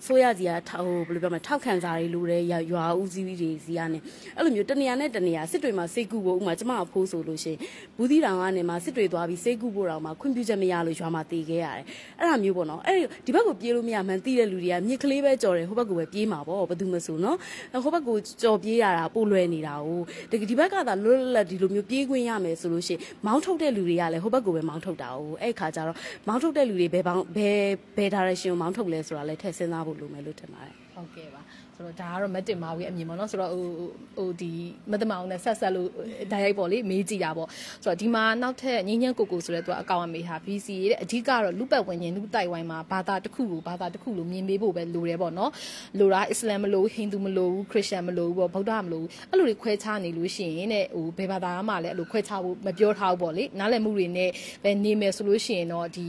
ဆိုရစီကဟိုဘယ်လိုပြောမလဲထောက်ခံစာတွေလိုတဲ့ရွာဦးစီးတွေစီကနေအဲ့လိုမျိုးတနေရာနဲ့တနေရာစစ်တွေမှာစိတ်ကူဖို့ဥမာကျမအဖိုးဆိုလို့ရှိရင်ဘူးသီးတောင်ကနေမှစစ်တွေသွားပြီးစိတ်ကူဖို့တော့မှခွင့်ပြုချက်မရလို့ရွာမှာတည်ခဲ့ရတယ်အဲ့ဒါမျိုးပေါ့နော်အဲ့ဒီဘက်ကိုပြေးလို့မရမှန်သိတဲ့လူတွေကမြစ်ကလေးပဲကြော်တယ်ဟိုဘက်ကိုပဲပြေးမှာပေါ့ဘာသူမဆိုနော်ဟိုဘက်ကိုကြော်ပြေးရတာပို့လွယ်နေတာ哦ဒီဒီဘက်ကသာလွတ်လပ်ဒီလိုမျိုးပြေးခွင့်ရမယ်ဆိုလို့ရှိရင်မောင်းထုတ်တဲ့လူတွေကလည်းဟိုဘက်ကိုပဲမောင်းထုတ်တာ哦အဲ့ခါကျတော့မောင်းထုတ်တဲ့လူတွေဘယ်ဘောင်ဘယ်ဘယ် direction ကိုမောင်းထုတ်လဲဆိုတာလည်းထည့်စဉ်းစားဖို့လိုမယ်လို့ထင်ပါတယ်ဟုတ်ကဲ့ပါ ဆိုတော့ဒါကတော့မတင်ပါဘူးရဲ့အမြင်ပေါ့နော်ဆိုတော့ဟိုဟိုဒီမတမအောင်နဲ့ဆက်ဆက်လို့ဓာတ်ရိုက်ပေါ့လေမေးကြည့်တာပေါ့ဆိုတော့ဒီမှာနောက်ထပ်ငင်းညံကိုကိုဆိုတဲ့သူကအကောင့်အမေဟာ BC ရဲ့အဓိကတော့လူပတ်ဝင်ရင်လူတိုက်ဝိုင်းမှာဘာသာတစ်ခုကိုဘာသာတစ်ခုလို့မြင်ပေးဖို့ပဲလိုတယ်ပေါ့နော်လိုတာအစ္စလမ်မလိုဟိန္ဒူမလိုခရစ်ယာန်မလိုပေါ့ဗုဒ္ဓမလိုအဲ့လိုတွေခွဲခြားနေလို့ရှိရင်တဲ့ဟိုဘယ်ဘာသာမှလည်းအဲ့လိုခွဲခြားဖို့မပြောထားဘူးပေါ့လေနားလည်မှုတွေနဲ့ပဲနေမယ်ဆိုလို့ရှိရင်တော့ဒီ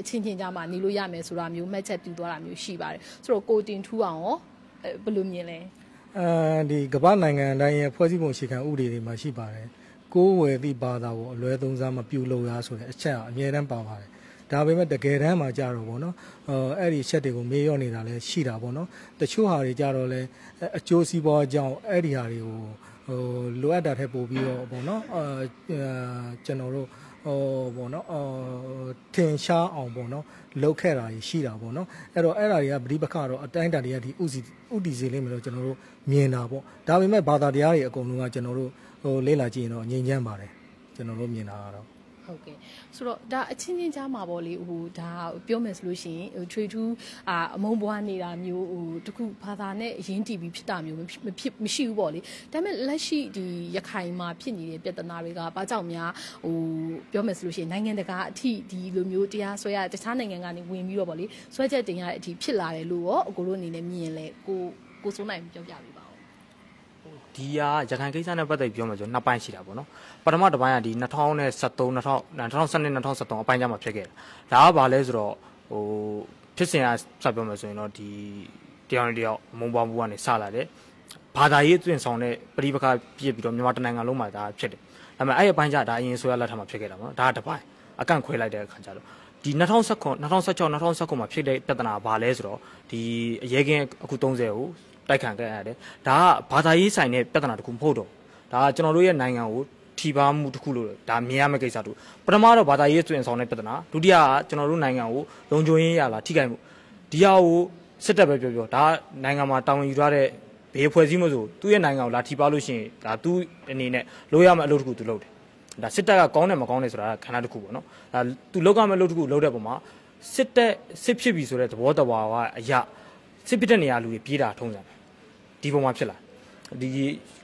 အချင်းချင်းကြားမှာနေလို့ရမယ်ဆိုတာမျိုးမှတ်ချက်ပြသွားတာမျိုးရှိပါတယ်ဆိုတော့ကိုတင်ထူးအောင်ရော ဘယ်လိုမြင်လဲအဲဒီကမ္ဘာနိုင်ငံတိုင်းရဲ့ဖွဲ့စည်းပုံအခြေခံဥပဒေတွေမှာရှိပါတယ်ကိုယ်ဝယ်သည့်ဘာသာကိုအလွဲသုံးစားမပြုလုပ်ရဆိုတဲ့အချက်အမြဲတမ်းပါပါတယ်ဒါပေမဲ့တကယ်တမ်းမှာကြတော့ဗောနော်အဲအဲ့ဒီချက်တွေကိုမေးရောနေတာလည်းရှိတာဗောနော်တချို့ဟာတွေကြတော့လဲအကျိုးစီးပွားအကြောင်းအဲ့ဒီဟာတွေကိုဟိုလိုအပ်တာထက်ပိုပြီးတော့ဗောနော်အဲကျွန်တော်တို့ ဟိုပေါ့နော်အော်ထင်ရှားအောင်ပေါ့နော်လောက်ခဲ့တာကြီးရှိတာပေါ့နော်အဲ့တော့အဲ့ဒါတွေကပဋိပက္ခတော့အတိုင်းအတာတွေကဒီဥစီဥတီစီလိမ့်မယ်လို့ကျွန်တော်တို့မြင်တာပေါ့ဒါပေမဲ့ဘာသာတရားတွေအကုန်လုံးကကျွန်တော်တို့ဟိုလေ့လာကြည့်ရင်တော့ငြိမ်းချမ်းပါတယ်ကျွန်တော်တို့မြင်တာကတော့ ဟုတ်ကဲ့ဆိုတော့ဒါအချင်းချင်းကြားမှာပေါ့လေဟိုဒါပြောမယ်ဆိုလို့ရှိရင်ဟိုထွေထူးအာအမုံဘွားနေတာမျိုးဟိုတခုဘာသာနဲ့အရင်တီးပြီးဖြစ်တာမျိုးမဖြစ်မရှိဘူးပေါ့လေဒါပေမဲ့လက်ရှိဒီရခိုင်မှာဖြစ်နေတဲ့ပြဿနာတွေကဘာကြောင့်များဟိုပြောမယ်ဆိုလို့ရှိရင်နိုင်ငံတကာအထိဒီလိုမျိုးတရားဆွဲရတခြားနိုင်ငံကနေဝင်ပြီးတော့ပေါ့လေဆွဲချက်တင်ရတဲ့အထိဖြစ်လာတယ်လို့ရောအကိုတို့အနေနဲ့မြင်လဲကိုကိုစိုးနိုင်ပြောပြပေးပါဦး ဒီကရခိုင်ကိစ္စနဲ့ပတ်သက်ပြောမှဆိုနှစ်ပိုင်းရှိတာပေါ့နော်ပထမတစ်ပိုင်းကဒီ2013 2012 2013အပိုင်းကျမှဖြစ်ခဲ့တာဒါကဘာလဲဆိုတော့ဟိုဖြစ်စဉ်ကစပြောမှဆိုရင်တော့ဒီတယောက်နဲ့တယောက်မုံပွားမှုကနေစလာတယ်ဘာသာရေးသွင်းဆောင်တဲ့ပရိပခါပြစ်ပြီးတော့မြန်မာတနိုင်ငံလုံးမှာဒါဖြစ်တယ်ဒါပေမဲ့အဲ့ဒီအပိုင်းကျဒါအရင်ဆိုရလက်ထက်မှာဖြစ်ခဲ့တာပေါ့နော်ဒါကတစ်ပိုင်းအကန့်ခွဲလိုက်တဲ့အခါကျတော့ဒီ2019 2016 2019မှာဖြစ်တဲ့ပြဿနာကဘာလဲဆိုတော့ဒီအရေးကင်းအခု30ကို တိုက်ခံခဲ့ရတယ်ဒါကဘာသာရေးဆိုင်တဲ့ပြဿနာတခုမဟုတ်တော့ဒါကကျွန်တော်တို့ရဲ့နိုင်ငံကိုထီပါမှုတစ်ခုလို့ဒါမြင်ရမယ့်ကိစ္စတူပထမတော့ဘာသာရေးသွင်းဆောင်တဲ့ပြဿနာဒုတိယကကျွန်တော်တို့နိုင်ငံကိုလုံခြုံရေးရလာထိခိုက်မှုဒီဟာကိုစစ်တပ်ပဲပြောပြောဒါနိုင်ငံမှာတာဝန်ယူထားတဲ့ဘေးဖွဲ့စည်းမဆိုသူ့ရဲ့နိုင်ငံကိုလာထိပါလို့ရှိရင်ဒါသူ့အနေနဲ့လိုရမယ့်အလုပ်တစ်ခုသူလုပ်တယ်ဒါစစ်တပ်ကကောင်းတယ်မကောင်းတယ်ဆိုတာခဏတစ်ခုပေါ့နော်ဒါသူလောက်ကမဲ့လုပ်တစ်ခုလုပ်တဲ့ပုံမှာစစ်တပ်စစ်ဖြစ်ပြီဆိုတဲ့သဘောတဘာဝအရာစစ်ဖြစ်တဲ့နေရာလူတွေပြေးတာထုံးစံ ဒီပုံမှာဖြစ်လာဒီ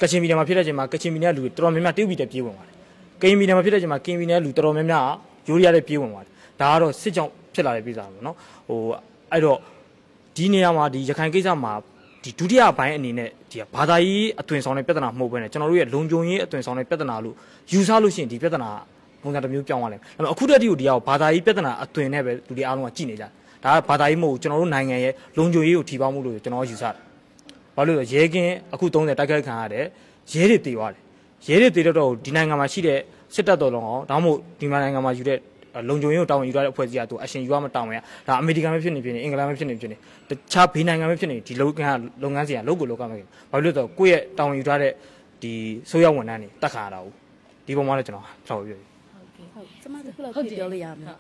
ကချင်ပြည်နယ်မှာဖြစ်တဲ့အချိန်မှာကချင်ပြည်နယ်ကလူတွေတော်တော်များများတရုတ်ပြည်တက်ပြေးဝင်သွားတယ်ကရင်ပြည်နယ်မှာဖြစ်တဲ့အချိန်မှာကရင်ပြည်နယ်ကလူတော်တော်များများရိုးရတဲ့ပြေးဝင်သွားတယ်ဒါကတော့စစ်ကြောင့်ဖြစ်လာတဲ့ပြည်စာပေါ့နော်ဟိုအဲ့တော့ဒီနေရာမှာဒီရခိုင်ကိစ္စမှာဒီဒုတိယပိုင်းအနေနဲ့ဒီဘာသာရေးအသွင်ဆောင်တဲ့ပြဿနာမဟုတ်ဘဲနဲ့ကျွန်တော်တို့ရဲ့လုံခြုံရေးအသွင်ဆောင်တဲ့ပြဿနာလို့ယူဆလို့ရှိရင်ဒီပြဿနာပုံစံတစ်မျိုးပြောင်းသွားလိမ့်မယ်။ဒါပေမဲ့အခုတည်းကဒီဟာကိုဘာသာရေးပြဿနာအသွင်နဲ့ပဲလူတွေအားလုံးကကြည့်နေကြတယ်။ဒါကဘာသာရေးမဟုတ်ဘူးကျွန်တော်တို့နိုင်ငံရဲ့လုံခြုံရေးကိုထိပါမှုလို့ကျွန်တော်ယူဆတယ်။ ဘာလို့လဲရဲကင်းအခု30တိုက်ခိုက်ခံရတယ်ရဲတွေတေသွားတယ်။ရဲတွေတေတော့ဒီနိုင်ငံမှာရှိတဲ့စစ်တပ်တော်လုံးအောင်ဒါမှမဟုတ်ဒီမှာနိုင်ငံမှာယူတဲ့လုံခြုံရေးကိုတောင်းယူရတဲ့အဖွဲ့အစည်းကသူအရှင်ယူရမတောင်းရဒါအမေရိကန်ပဲဖြစ်နေဖြစ်နေအင်္ဂလန်ပဲဖြစ်နေဖြစ်နေတခြားဘေးနိုင်ငံပဲဖြစ်နေဒီလုပ်ငန်းလုပ်ငန်းစီကလုပ်ကိုလုပ်ကမယ်ဘာလို့လဲဆိုတော့ကိုယ့်ရဲ့တောင်းယူထားတဲ့ဒီဆိုရဝန်ထမ်းတွေတက်ခါရတာ ਉ ဒီပုံမှာလည်းကျွန်တော်ထောက်ပြပြဟုတ်ကျမတို့ခုလောက်ဖြေပြောလို့ရမယ်ဟ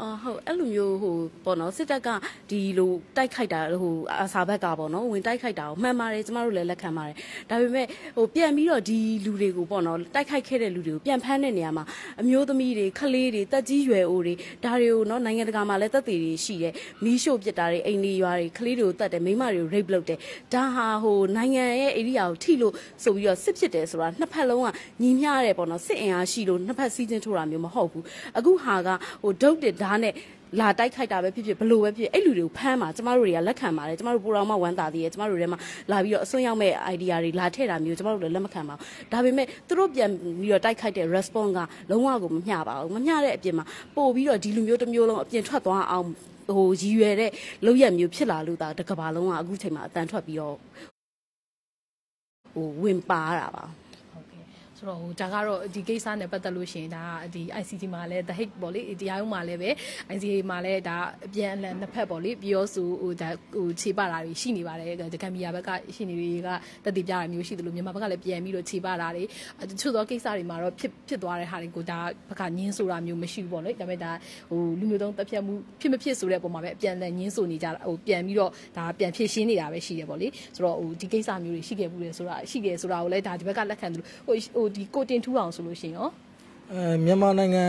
အော်ဟုတ်အဲ့လိုမျိုးဟိုပေါ့နော်စစ်တပ်ကဒီလိုတိုက်ခိုက်တာဟိုအစာဘက်ကပေါ့နော်ဝင်တိုက်ခိုက်တာကိုမှန်ပါတယ်ကျမတို့လည်းလက်ခံပါတယ်ဒါပေမဲ့ဟိုပြန်ပြီးတော့ဒီလူတွေကိုပေါ့နော်တိုက်ခိုက်ခဲ့တဲ့လူတွေကိုပြန်ဖမ်းတဲ့နေရာမှာအမျိုးသမီးတွေခလေးတွေတက်ကြီးရွယ်အိုတွေဒါတွေကိုနော်နိုင်ငံတကာမှာလည်းတက်သေးတွေရှိတယ်မီးရှို့ပစ်တာတွေအိမ်တွေရွာတွေခလေးတွေကိုတတ်တယ်မိန်းမတွေကို rape လုပ်တယ်ဒါဟာဟိုနိုင်ငံရဲ့ area ကိုထိလို့ဆိုပြီးတော့စစ်ဖြစ်တယ်ဆိုတာနှစ်ဖက်လုံးကညီမျှတယ်ပေါ့နော်စစ်အင်အားရှိလို့နှစ်ဖက်စီးချင်းထိုးတာမျိုးမဟုတ်ဘူးအခုဟာကဟိုဒုတ်တဲ့ဓာတ်နဲ့လာတိုက်ခိုက်တာပဲဖြစ်ဖြစ်ဘလို့ပဲဖြစ်အဲ့လူတွေကိုဖမ်းပါကျမတို့တွေကလက်ခံပါတယ်ကျမတို့ပူတော်မှဝမ်းသာသေးတယ်ကျမတို့တွေမှာလာပြီးတော့အစွန်းရောက်မဲ့ idea တွေလာထည့်တာမျိုးကျမတို့လည်းလက်မခံပါဘူးဒါပေမဲ့သူတို့ပြန်ပြီးတော့တိုက်ခိုက်တဲ့ response ကလုံးဝကိုမမျှပါဘူးမမျှတဲ့အပြင်မှာပို့ပြီးတော့ဒီလူမျိုးတစ်မျိုးလုံးအပြင်ထွက်သွားအောင်ဟိုရည်ရွယ်တဲ့လောက်ရမျိုးဖြစ်လာလို့ဒါတစ်ကဘာလုံးကအခုချိန်မှာအတန်ထွက်ပြီးတော့ဟိုဝင်ပါရတာပါဟုတ်ကဲ့ ဆိုတော့ဟိုဒါကတော့ဒီကိစ္စနဲ့ပတ်သက်လို့ရှိရင်ဒါဒီ ICT မှာလည်း the hate ပေါ့လေတရားရုံးမှာလည်းပဲ ICT မှာလည်းဒါအပြန်အလှန်နှစ်ဖက်ပေါ့လေပြောဆိုဟိုဒါဟိုခြေပတာတွေရှိနေပါတယ်ဒီကံမီယာဘက်ကရှိနေတွေကတက်တည်ပြတာမျိုးရှိတယ်လို့မြန်မာဘက်ကလည်းပြန်ပြီးတော့ခြေပတာတွေတချို့သောကိစ္စတွေမှာတော့ဖြစ်ဖြစ်သွားတဲ့ဟာတွေကိုဒါဘက်ကညင်းဆိုတာမျိုးမရှိဘူးပေါ့လေဒါပေမဲ့ဒါဟိုလူမျိုးတုံးတက်ဖြတ်မှုဖြစ်မဖြစ်ဆိုတဲ့ပုံမှာပဲအပြန်အလှန်ညင်းဆိုနေကြတာဟိုပြန်ပြီးတော့ဒါပြန်ဖြစ်ရှင်းနေတာပဲရှိတယ်ပေါ့လေဆိုတော့ဟိုဒီကိစ္စမျိုးတွေရှိခဲ့ဘူးလေဆိုတာရှိခဲ့ဆိုတာကိုလည်းဒါဒီဘက်ကလက်ခံတယ်လို့ဟိုဟိုဒီကိုတင်ထူအောင်ဆိုလို့ရှိရင်ရောအဲမြန်မာနိုင်ငံ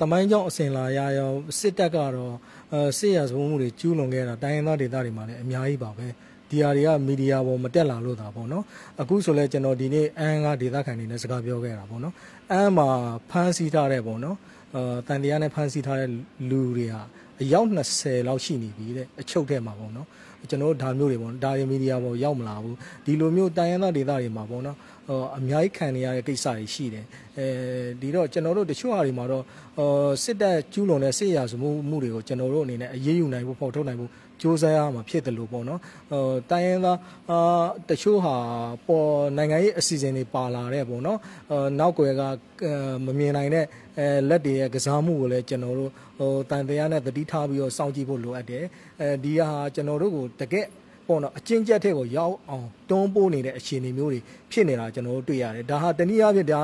တမိုင်းကြောင်းအစဉ်လာရရောစစ်တပ်ကတော့အဲစစ်ရစမှုတွေကျူးလွန်ခဲ့တာတိုင်းရင်းသားဒေသတွေမှာလည်းအများကြီးပါပဲဒီဟာတွေကမီဒီယာပေါ်မတက်လာလို့တာပေါ့နော်အခုဆိုလဲကျွန်တော်ဒီနေ့အန်းကဒေသခံတွေနဲ့စကားပြောခဲ့တာပေါ့နော်အန်းမှာဖမ်းဆီးထားတဲ့ပေါ့နော်အဲတန်တရားနဲ့ဖမ်းဆီးထားတဲ့လူတွေဟာအယောက်20လောက်ရှိနေပြီတဲ့အချုပ်ထဲမှာပေါ့နော်ကျွန်တော်တို့ဒါမျိုးတွေပေါ့ဒါတွေမီဒီယာပေါ်ရောက်မလာဘူးဒီလိုမျိုးတိုင်းရင်းသားဒေသတွေမှာပေါ့နော်ဟို အများကြီးခံနေရတဲ့ကိစ္စတွေရှိတယ်အဲဒီတော့ကျွန်တော်တို့တချို့ဟာတွေမှာတော့ဟိုစစ်တပ်ကျူးလွန်တဲ့စစ်ရာဇမှုမှုတွေကိုကျွန်တော်တို့အနေနဲ့အရေးယူနိုင်ဖို့ဖော်ထုတ်နိုင်ဖို့စ조사ရမှာဖြစ်တယ်လို့ပေါ့နော်ဟိုတိုင်းရင်းသားအာတချို့ဟာပေါ်နိုင်ငံရေးအစီအစဉ်တွေပါလာတဲ့ပေါ့နော်ဟိုနောက်ွယ်ကမမြင်နိုင်တဲ့အဲလက်တွေရဲ့ကစားမှုကိုလည်းကျွန်တော်တို့ဟိုတန်တရားနဲ့တတိထားပြီးတော့စောင့်ကြည့်ဖို့လိုအပ်တယ်အဲဒီဟာကျွန်တော်တို့ကိုတကယ် ပေါ့နော်အချင်းကျက်တဲ့ကိုရောက်အောင်တွန်းပိုးနေတဲ့အခြေအနေမျိုးတွေဖြစ်နေတာကျွန်တော်တို့တွေ့ရတယ်ဒါဟာတနည်းအားဖြင့်ဒါ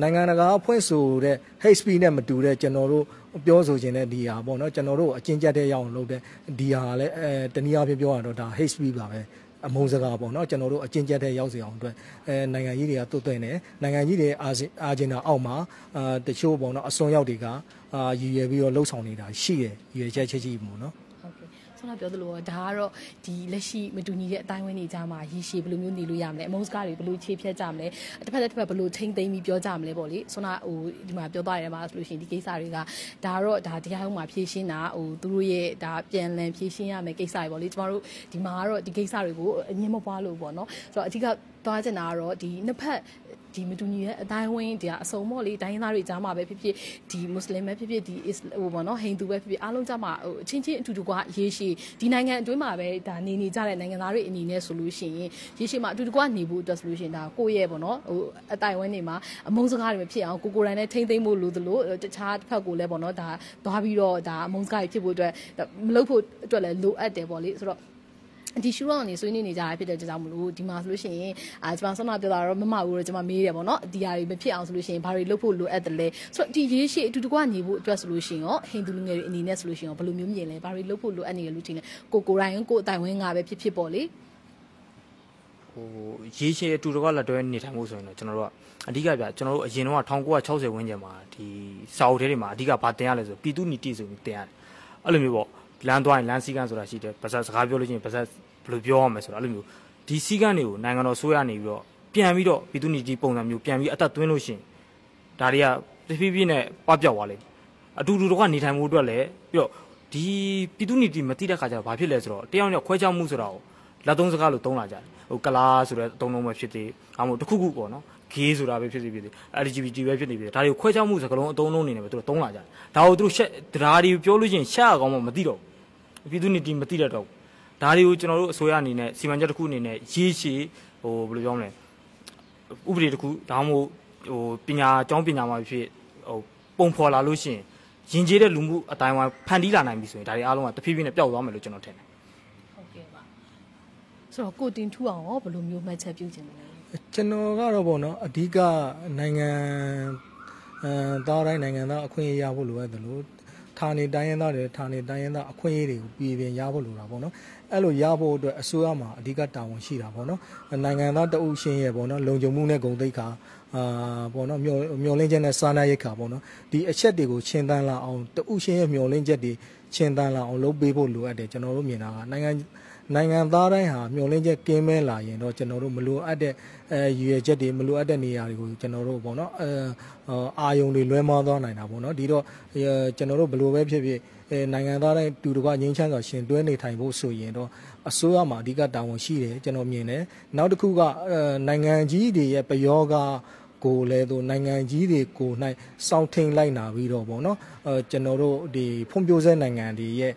နိုင်ငံတကာဖွင့်ဆိုတဲ့ hate speech နဲ့မတူတဲ့ကျွန်တော်တို့ပြောဆိုခြင်းတဲ့ဒီဟာပေါ့နော်ကျွန်တော်တို့အချင်းကျက်တဲ့ရောက်အောင်လုပ်တဲ့ဒီဟာလည်းအဲတနည်းအားဖြင့်ပြောရတော့ဒါ hate speech ပါပဲအမုံစကားပေါ့နော်ကျွန်တော်တို့အကျဉ်းချက်တဲ့ရောက်စီအောင်အတွက်အဲနိုင်ငံကြီးတွေကတွတ်သွင်းတယ်နိုင်ငံကြီးတွေအာအာဂျင်နာအောက်မှာအာတချို့ပေါ့နော်အစွန်ရောက်တွေကအာရည်ရွယ်ပြီးတော့လှုပ်ဆောင်နေတာရှိတယ်ရည်ရွယ်ချက်ချက်ကြီးပေါ့နော်ဟုတ်ကဲ့ ဆောင်းလာပြောသလိုဒါကတော့ဒီလက်ရှိမတူညီတဲ့အတိုင်းဝန်းတွေကြားမှာရည်ရှည်ဘယ်လိုမျိုးနေလို့ရမလဲအမုန်းစကားတွေဘယ်လိုခြေဖြတ်ကြမလဲတစ်ဖက်တစ်ဖက်ဘယ်လိုထိမ့်သိမ်းပြီးပြောကြမလဲပေါ့လေဆောင်းလာဟိုဒီမှာပြောသွားရတယ်မှာဆိုလို့ရှိရင်ဒီကိစ္စတွေကဒါကတော့ဒါတရားရုံးမှာဖြေရှင်းတာဟိုသူတို့ရဲ့ဒါပြန်လည်ဖြေရှင်းရမယ်ကိစ္စတွေပေါ့လေကျမတို့ဒီမှာကတော့ဒီကိစ္စတွေကိုအငင်းမပွားလို့ပေါ့နော်ဆိုတော့အဓိကသွားချင်တာကတော့ဒီနှစ်ဖက် ဒီမတူညီတဲ့အတိုင်းဝင်းဒီကအစုံမော့လေးတိုင်းရင်းသားတွေကြားမှာပဲဖြစ်ဖြစ်ဒီမွတ်စလင်ပဲဖြစ်ဖြစ်ဒီဟိုပေါ့နော်ဟိန္ဒူပဲဖြစ်ဖြစ်အားလုံးကြားမှာဟိုအချင်းချင်းအတူတူကရေရှည်ဒီနိုင်ငံအတွင်းမှာပဲဒါနေနေကြတဲ့နိုင်ငံသားတွေအနေနဲ့ဆိုလို့ရှိရင်ရေရှည်မှာအတူတူကနေဖို့အတွက်ဆိုလို့ရှိရင်ဒါကိုယ့်ရဲ့ပေါ့နော်ဟိုအတိုင်ဝင်းတွေမှာအမုန်းစကားတွေမဖြစ်အောင်ကိုကိုယ်တိုင်နဲ့ထိမ့်သိမ့်ဖို့လိုသလိုတခြားတစ်ဖက်ကိုလည်းပေါ့နော်ဒါသွားပြီးတော့ဒါအမုန်းစကားတွေဖြစ်ဖို့အတွက်မလုပ်ဖို့အတွက်လည်းလိုအပ်တယ်ပေါ့လေဆိုတော့ ဒီရှူရောင်းနေဆွေးနွေးနေကြတာဖြစ်တဲ့ကြောင့်မလို့ဒီမှာဆိုလို့ရှိရင်အာကျွန်မဆောင်းမပြောတာတော့မမဘူးတော့ကျွန်မမေးတယ်ပေါ့နော်ဒီဟာတွေမဖြစ်အောင်ဆိုလို့ရှိရင်ဘာတွေလုပ်ဖို့လိုအပ်တယ်လဲဆိုတော့ဒီရေးရှိအတူတကွနေဖို့အတွက်ဆိုလို့ရှိရင်ရောဟိန္ဒူလူငယ်တွေအနေနဲ့ဆိုလို့ရှိရင်ရောဘယ်လိုမျိုးမြင်လဲဘာတွေလုပ်ဖို့လိုအပ်နေရလို့ထင်လဲကိုကိုရိုင်းကိုအတိုင်ဝင်းငါပဲဖြစ်ဖြစ်ပေါ့လေဟိုရေးချေအတူတကွလက်တွဲနေထိုင်မှုဆိုရင်တော့ကျွန်တော်တို့ကအဓိကပြကျွန်တော်တို့အရင်တော့1960ဝန်းကျင်မှာဒီစာအုပ်ထဲတွေမှာအဓိကဘာတင်ရလဲဆိုပြည်သူနီတိဆိုပြီးတင်ရတယ်အဲ့လိုမျိုးပေါ့ လမ်းသွားရင်လမ်းစည်းကမ်းဆိုတာရှိတယ်ပါဇက်စကားပြောလို့ရှိရင်ပါဇက်ဘယ်လိုပြောရမလဲဆိုတာအဲ့လိုမျိုးဒီစည်းကမ်းတွေကိုနိုင်ငံတော်ဆိုးရနေပြီးတော့ပြန်ပြီးတော့ပြည်သူနီတိပုံစံမျိုးပြန်ပြီးအသက်သွင်းလို့ရှိရင်ဒါတွေကတဖြည်းဖြည်းနဲ့ပပျောက်သွားလိမ့်မယ်အတူတူတော့ကနေထိုင်မှုအတွက်လည်းပြီးတော့ဒီပြည်သူနီတိမတိတဲ့ခါကျတော့ဘာဖြစ်လဲဆိုတော့တယောက်နဲ့ခွဲခြားမှုဆိုတာကိုလက်သုံးစကားလို့သုံးလာကြတယ်ဟိုကလားဆိုတဲ့အသုံးလုံးပဲဖြစ်သေးအမှတခုခုပေါ့နော်ဂေးဆိုတာပဲဖြစ်စီဖြစ်သေး LGBT ပဲဖြစ်နေပြီဒါတွေကိုခွဲခြားမှုစကားလုံးအသုံးလုံးနေနေပဲသူတို့သုံးလာကြတယ်ဒါကိုသူတို့ရှက်ဒါတွေပြောလို့ရှိရင်ရှာအောင်မှမသိတော့ဘူး ပြည်သူနီတိမသိတတ်တော့ဘူးဒါတွေကိုကျွန်တော်တို့အစိုးရအနေနဲ့စီမံချက်တစ်ခုအနေနဲ့ရေးရှည်ဟိုဘယ်လိုပြောမလဲဥပဒေတစ်ခုဒါမှမဟုတ်ဟိုပညာအကြောင်းပညာမှာဖြစ်ဟိုပုံဖော်လာလို့ရှိရင်ယဉ်ကျေးတဲ့လူမှုအတိုင်းအဝိုင်းဖန်တီးလာနိုင်ပြီဆိုရင်ဒါတွေအားလုံးကတဖြည်းဖြည်းနဲ့ပျောက်သွားမယ်လို့ကျွန်တော်ထင်တယ်ဟုတ်ကဲ့ပါဆိုတော့ကိုတင်ထူအောင်ရောဘယ်လိုမျိုးမှတ်ချက်ပြုချင်တယ်လဲကျွန်တော်ကတော့ဗောနော်အဓိကနိုင်ငံအဲသားတိုင်းနိုင်ငံသားအခွင့်အရေးရဖို့လိုအပ်တယ်လို့တ ဌာနေတိုင်းရင်းသားတွေဌာနေတိုင်းရင်းသားအခွင့်အရေးတွေကိုပြည်ပြင်ရဖို့လိုတာပေါ့နော်အဲ့လိုရဖို့အတွက်အစိုးရမှာအဓိကတာဝန်ရှိတာပေါ့နော်နိုင်ငံသားတအုပ်ရှင်းရဲ့ပေါ့နော်လုံခြုံမှုနဲ့ဂုဏ်သိက္ခာအာပေါ့နော်မျောမျောလင်းချက်နဲ့စာနာရိတ်ခါပေါ့နော်ဒီအချက်တွေကိုရှင်းတန်းလာအောင်တအုပ်ရှင်းရဲ့မျောလင်းချက်တွေရှင်းတန်းလာအောင်လုပ်ပေးဖို့လိုအပ်တယ်ကျွန်တော်တို့မြင်တာကနိုင်ငံ နိုင်ငံသားတိုင်းဟာမျောလင်းချက်ကင်းမဲလာရင်တော့ကျွန်တော်တို့မလိုအပ်တဲ့အဲရည်ရွယ်ချက်တွေမလိုအပ်တဲ့နေရာတွေကိုကျွန်တော်တို့ပေါ့နော်အဲအာယုံတွေလွဲမှားသွားနိုင်တာပေါ့နော်ဒီတော့ကျွန်တော်တို့ဘယ်လိုပဲဖြစ်ဖြစ်အဲနိုင်ငံသားတိုင်းတူတကွငင်းချမ်းစွာရှင်တွဲနေထိုင်ဖို့ဆိုရင်တော့အစိုးရမှာအဓိကတာဝန်ရှိတယ်ကျွန်တော်မြင်တယ်နောက်တစ်ခုကနိုင်ငံကြီးတွေရဲ့ပယောဂကိုလည်းသူနိုင်ငံကြီးတွေကို၌စောင့်ထိန်လိုက်နာပြီးတော့ဗောနော်အဲကျွန်တော်တို့ဒီဖွံ့ဖြိုးဆဲနိုင်ငံတွေရဲ့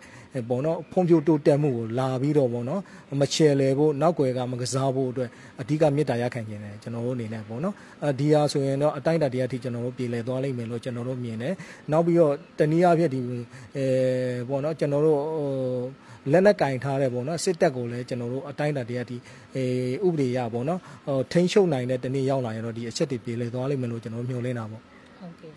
ပေါ့နော်ဖွံ့ဖြိုးတိုးတက်မှုကိုလာပြီးတော့ပေါ့နော်မချဲလေဖို့နောက်ွယ်ကမကစားဖို့အတွက်အဓိကမေတ္တာရခံခြင်းတယ်ကျွန်တော်တို့အနေနဲ့ပေါ့နော်အဲဒီဟာဆိုရင်တော့အတိုင်းအတာတရားထိကျွန်တော်တို့ပြည်လည်သွားလိမ့်မယ်လို့ကျွန်တော်တို့မြင်တယ်နောက်ပြီးတော့တနည်းအားဖြင့်ဒီအဲပေါ့နော်ကျွန်တော်တို့လက်နဲ့ကင်ထားတဲ့ပေါ့နော်စစ်တပ်ကိုလည်းကျွန်တော်တို့အတိုင်းအတာတရားထိအဲဥပဒေရပေါ့နော်ဟိုထိန်းချုပ်နိုင်တဲ့တနေ့ရောက်လာရင်တော့ဒီအချက်တွေပြည်လည်သွားလိမ့်မယ်လို့ကျွန်တော်မျှော်လင့်တာပေါ့ဟုတ်ကဲ့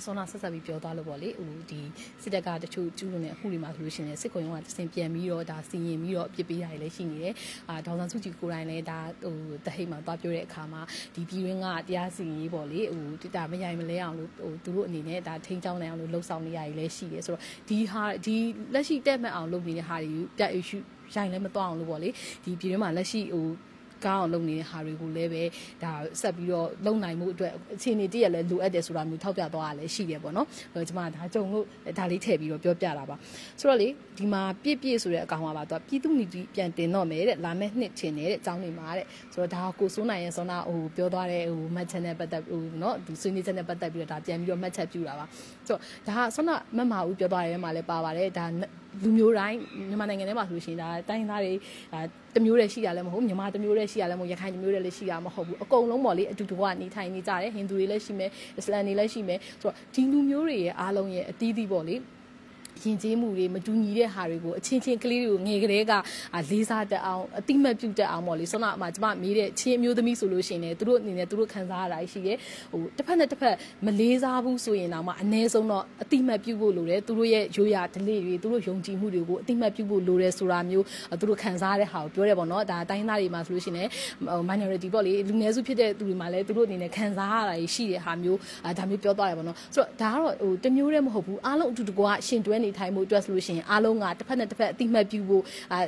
ဒါဆောနာဆက်ဆက်ပြီးပြောသွားလို့ပေါ့လေဟိုဒီစစ်တပ်ကတချို့ကျူးလွန်တဲ့အခုဒီမှာဆိုလို့ရှိရင်စစ်ကွန်ရုံးကတစင်ပြန်ပြီးတော့ဒါစီရင်ပြီးတော့အပြစ်ပေးတာတွေလည်းရှိနေတယ်အာဒေါက်ဆန်စုကြည်ကိုယ်တိုင်လည်းဒါဟိုတဟိတ်မှာသွားပြောတဲ့အခါမှာဒီပြည်ရင်းကတရားစီရင်ရေးပေါ့လေဟိုဒါမရိုင်မလဲအောင်လို့ဟိုသူတို့အနေနဲ့ဒါထိန်းချောင်းနိုင်အောင်လို့လှုပ်ဆောင်နေရည်လည်းရှိတယ်ဆိုတော့ဒီဟာဒီလက်ရှိတက်မှတ်အောင်လုပ်နေတဲ့ဟာတွေပြ issue ရိုင်လည်းမတော့အောင်လို့ပေါ့လေဒီပြည်ရင်းမှာလက်ရှိဟို ကောင်းအောင်လုပ်နေတဲ့ဟာတွေကိုလည်းပဲဒါဆက်ပြီးတော့လုပ်နိုင်မှုအတွက်အခြေအနေတည်းရလည်းလိုအပ်တယ်ဆိုတာမျိုးထောက်ပြသွားရလည်းရှိတယ်ပေါ့နော်အဲကျွန်မဒါကြုံလို့ဒါလေးထည့်ပြီးတော့ပြောပြတာပါဆိုတော့လေဒီမှာပြည့်ပြည့်ဆိုတဲ့အကောင်ကပါတော့ပြည်သူ့နီတိပြန်တင်တော့မယ်တဲ့လာမယ့်နှစ်ချင်တဲ့အကြောင်းတွေမှာတဲ့ဆိုတော့ဒါကိုစိုးနိုင်ရဲ့ဆောနာဟိုပြောသွားတဲ့ဟိုမှတ်ချက်နဲ့ပတ်သက်ဟိုနော်ဒီဆွေးနွေးချက်နဲ့ပတ်သက်ပြီးတော့ဒါပြန်ပြီးတော့မှတ်ချက်ပြူတာပါဆိုတော့ဒါကဆောနာမမဦးပြောသွားတဲ့မှာလည်းပါပါတယ်ဒါ လူမျိုးတိုင်းမြန်မာနိုင်ငံထဲမှာဆိုလို့ရှိရင်ဒါတိုင်းသားတွေဒါတမျိုးတည်းရှိရလဲမဟုတ်မြန်မာတမျိုးတည်းရှိရလဲမဟုတ်ရခိုင်တမျိုးတည်းလည်းရှိရမဟုတ်ဘူးအကုန်လုံးပေါ့လေအတူတူကနေထိုင်နေကြတယ်ဟိန္ဒူတွေလည်းရှိမယ်အစ္စလာမ်တွေလည်းရှိမယ်ဆိုတော့ဒီလူမျိုးတွေရဲ့အားလုံးရဲ့အသီးသီးပေါ့လေ ယဉ်ကျေးမှုတွေမတူညီတဲ့ဟာတွေကိုအချင်းချင်းကလေးတွေကိုငယ်ကလေးကလေးစားတတ်အောင်အတိမတ်ပြုတ်တတ်အောင်ပေါ့လေဆောနာအမကျမမေးတဲ့ချင်းအမျိုးသမီးဆိုလို့ရှိရင်လည်းသူတို့အနေနဲ့သူတို့ခံစားရတာရှိတယ်ဟိုတစ်ဖက်နဲ့တစ်ဖက်မလေးစားဘူးဆိုရင်တော့မှအ ਨੇ ဆုံးတော့အတိမတ်ပြုတ်ဖို့လိုတယ်သူတို့ရဲ့ရိုးရာဓလေ့တွေသူတို့ယုံကြည်မှုတွေကိုအတိမတ်ပြုတ်ဖို့လိုတယ်ဆိုတာမျိုးသူတို့ခံစားရတဲ့ဟာကိုပြောတယ်ပေါ့နော်ဒါတိုင်းသားတွေမှာဆိုလို့ရှိရင်လည်း minority ပေါ့လေလူနည်းစုဖြစ်တဲ့သူတွေမှာလည်းသူတို့အနေနဲ့ခံစားရတာရှိတဲ့ဟာမျိုးဒါမျိုးပြောသွားတယ်ပေါ့နော်ဆိုတော့ဒါကတော့ဟိုတမျိုးတည်းမဟုတ်ဘူးအားလုံးအတူတကွာရှင်တွဲနေထိုင်မှုအတွက်ဆိုလို့ရှိရင်အားလုံးကတစ်ဖက်နဲ့တစ်ဖက်အတိမတ်ပြုဖို့အာ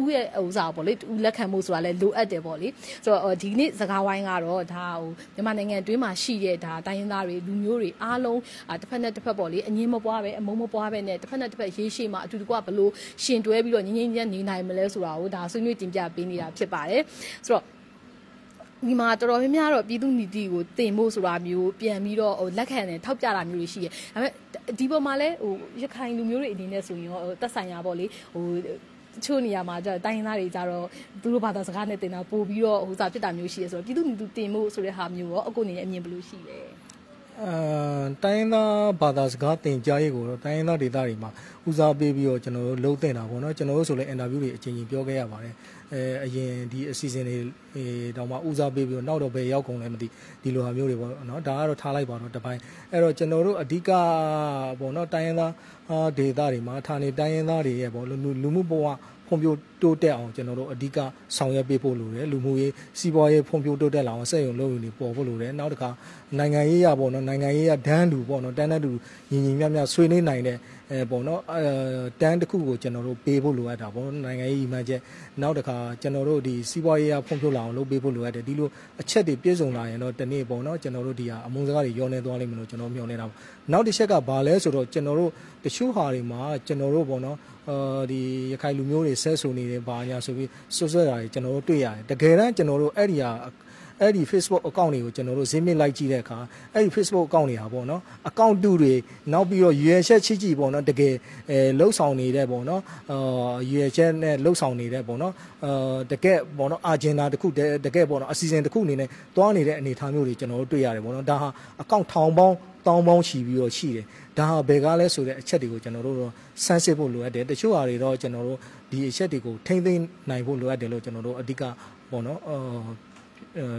ဦးရဲ့ဥစားပေါ့လေဦးလက်ခံမှုဆိုတာလည်းလိုအပ်တယ်ပေါ့လေဆိုတော့ဒီနေ့စကားဝိုင်းကတော့ဒါဟိုမြန်မာနိုင်ငံအတွင်းမှာရှိတဲ့ဒါတိုင်းရင်းသားတွေလူမျိုးတွေအားလုံးတစ်ဖက်နဲ့တစ်ဖက်ပေါ့လေအငင်းမပွားပဲအမုန်းမပွားပဲနဲ့တစ်ဖက်နဲ့တစ်ဖက်ရေးရှိမှအတူတကွဘလို့ရှင်တွဲပြီးတော့ငြင်းငြင်းချင်းနေနိုင်မလဲဆိုတာကိုဒါဆွေးနွေးတင်ပြပေးနေတာဖြစ်ပါတယ်ဆိုတော့ဒီမှာတော်တော်များများတော့ပြည်သူနီတိကိုတင်ဖို့ဆိုတာမျိုးပြန်ပြီးတော့ဟိုလက်ခံတယ်ထောက်ပြတာမျိုးတွေရှိတယ်ဒါပေမဲ့ ဒီပေါ်မှာလဲဟိုရခိုင်လူမျိုးတွေအနေနဲ့ဆိုရင်ရောတက်ဆိုင်ရာပေါ့လေဟိုတချို့နေရာမှာကျတိုင်းရင်းသားတွေကြတော့သူတို့ဘာသာစကားနဲ့တင်တာပို့ပြီးတော့ဟိုစားဖြစ်တာမျိုးရှိရဆိုတော့ပြည်သူလူတင်ဖို့ဆိုတဲ့ဟာမျိုးရောအခုနေအမြင်ဘယ်လိုရှိလဲ အဲတိုင်းရင်းသားဘာသာစကားသင်ကြားရေးကိုတော့တိုင်းရင်းသားဒေသတွေမှာဦးစားပေးပြီးတော့ကျွန်တော်တို့လှုပ်တင်တာပေါ့နော်ကျွန်တော်တို့ဆိုလည်းအင်တာဗျူးတွေအချိန်ချင်းပြောခဲ့ရပါတယ်အဲအရင်ဒီအစီအစဉ်တွေတောင်မှဦးစားပေးပြီးတော့နောက်တော့ဘယ်ရောက်ကုန်လဲမသိဒီလိုဟာမျိုးတွေပေါ့နော်ဒါကတော့ထားလိုက်ပါတော့တပိုင်းအဲ့တော့ကျွန်တော်တို့အဓိကပေါ့နော်တိုင်းရင်းသားဒေသတွေမှာဌာနေတိုင်းရင်းသားတွေရဲ့ပေါ့လူမှုဘဝဖွံ့ဖြိုး တိုးတက်အောင်ကျွန်တော်တို့အဓိကဆောင်ရွက်ပေးဖို့လိုတယ်လူမှုရေးစီးပွားရေးဖွံ့ဖြိုးတိုးတက်လာအောင်စက်ရုံလုပ်ရုံတွေပေါ်ဖို့လိုတယ်နောက်တစ်ခါနိုင်ငံရေးရပေါ့နော်နိုင်ငံရေးရဒန်းတူပေါ့နော်တန်းတန်းတူညီညီမျှမျှဆွေးနွေးနိုင်တဲ့အဲပေါ့နော်အဲတန်းတစ်ခုကိုကျွန်တော်တို့ပေးဖို့လိုအပ်တာပေါ့နိုင်ငံရေးမှန်ချက်နောက်တစ်ခါကျွန်တော်တို့ဒီစီးပွားရေးရဖွံ့ဖြိုးလာအောင်လုပ်ပေးဖို့လိုအပ်တယ်ဒီလိုအချက်တွေပြည့်စုံလာရင်တော့တနေ့ပေါ့နော်ကျွန်တော်တို့ဒီဟာအမုန်းစကားတွေရောနေသွားလိမ့်မယ်လို့ကျွန်တော်မျှော်နေတာပေါ့နောက်တစ်ချက်ကဘာလဲဆိုတော့ကျွန်တော်တို့တချို့ဟာတွေမှာကျွန်တော်တို့ပေါ့နော်အာဒီရခိုင်လူမျိုးတွေဆက်ဆူနေတယ်ဘာညာဆိုပြီးဆွဆွတာတွေကျွန်တော်တို့တွေ့ရတယ်တကယ်တမ်းကျွန်တော်တို့အဲ့ဒီဟာ အဲ့ဒီ Facebook account တွေကိုကျွန်တော်တို့ဈေးမြင့်လိုက်ကြည့်တဲ့အခါအဲ့ဒီ Facebook account တွေဟာပေါ့နော် account တူတွေနောက်ပြီးတော့ရွေချက်ချစ်ကြည့်ပေါ့နော်တကယ်အဲလှုပ်ဆောင်နေတဲ့ပေါ့နော်အာရွေချက်နဲ့လှုပ်ဆောင်နေတဲ့ပေါ့နော်အာတကယ်ပေါ့နော် agenda တခုတကယ်ပေါ့နော်အစီအစဉ်တခုအနေနဲ့တွားနေတဲ့အနေအထားမျိုးတွေကျွန်တော်တို့တွေ့ရတယ်ပေါ့နော်ဒါဟာ account ထောင်ပေါင်းတောင်းပေါင်းချီပြီးတော့ရှိတယ်ဒါဟာဘယ်ကားလဲဆိုတဲ့အချက်တွေကိုကျွန်တော်တို့တော့စမ်းစစ်ဖို့လိုအပ်တယ်တချို့ဟာတွေတော့ကျွန်တော်တို့ဒီအချက်တွေကိုထိမ့်သိမ်းနိုင်ဖို့လိုအပ်တယ်လို့ကျွန်တော်တို့အဓိကပေါ့နော်အော်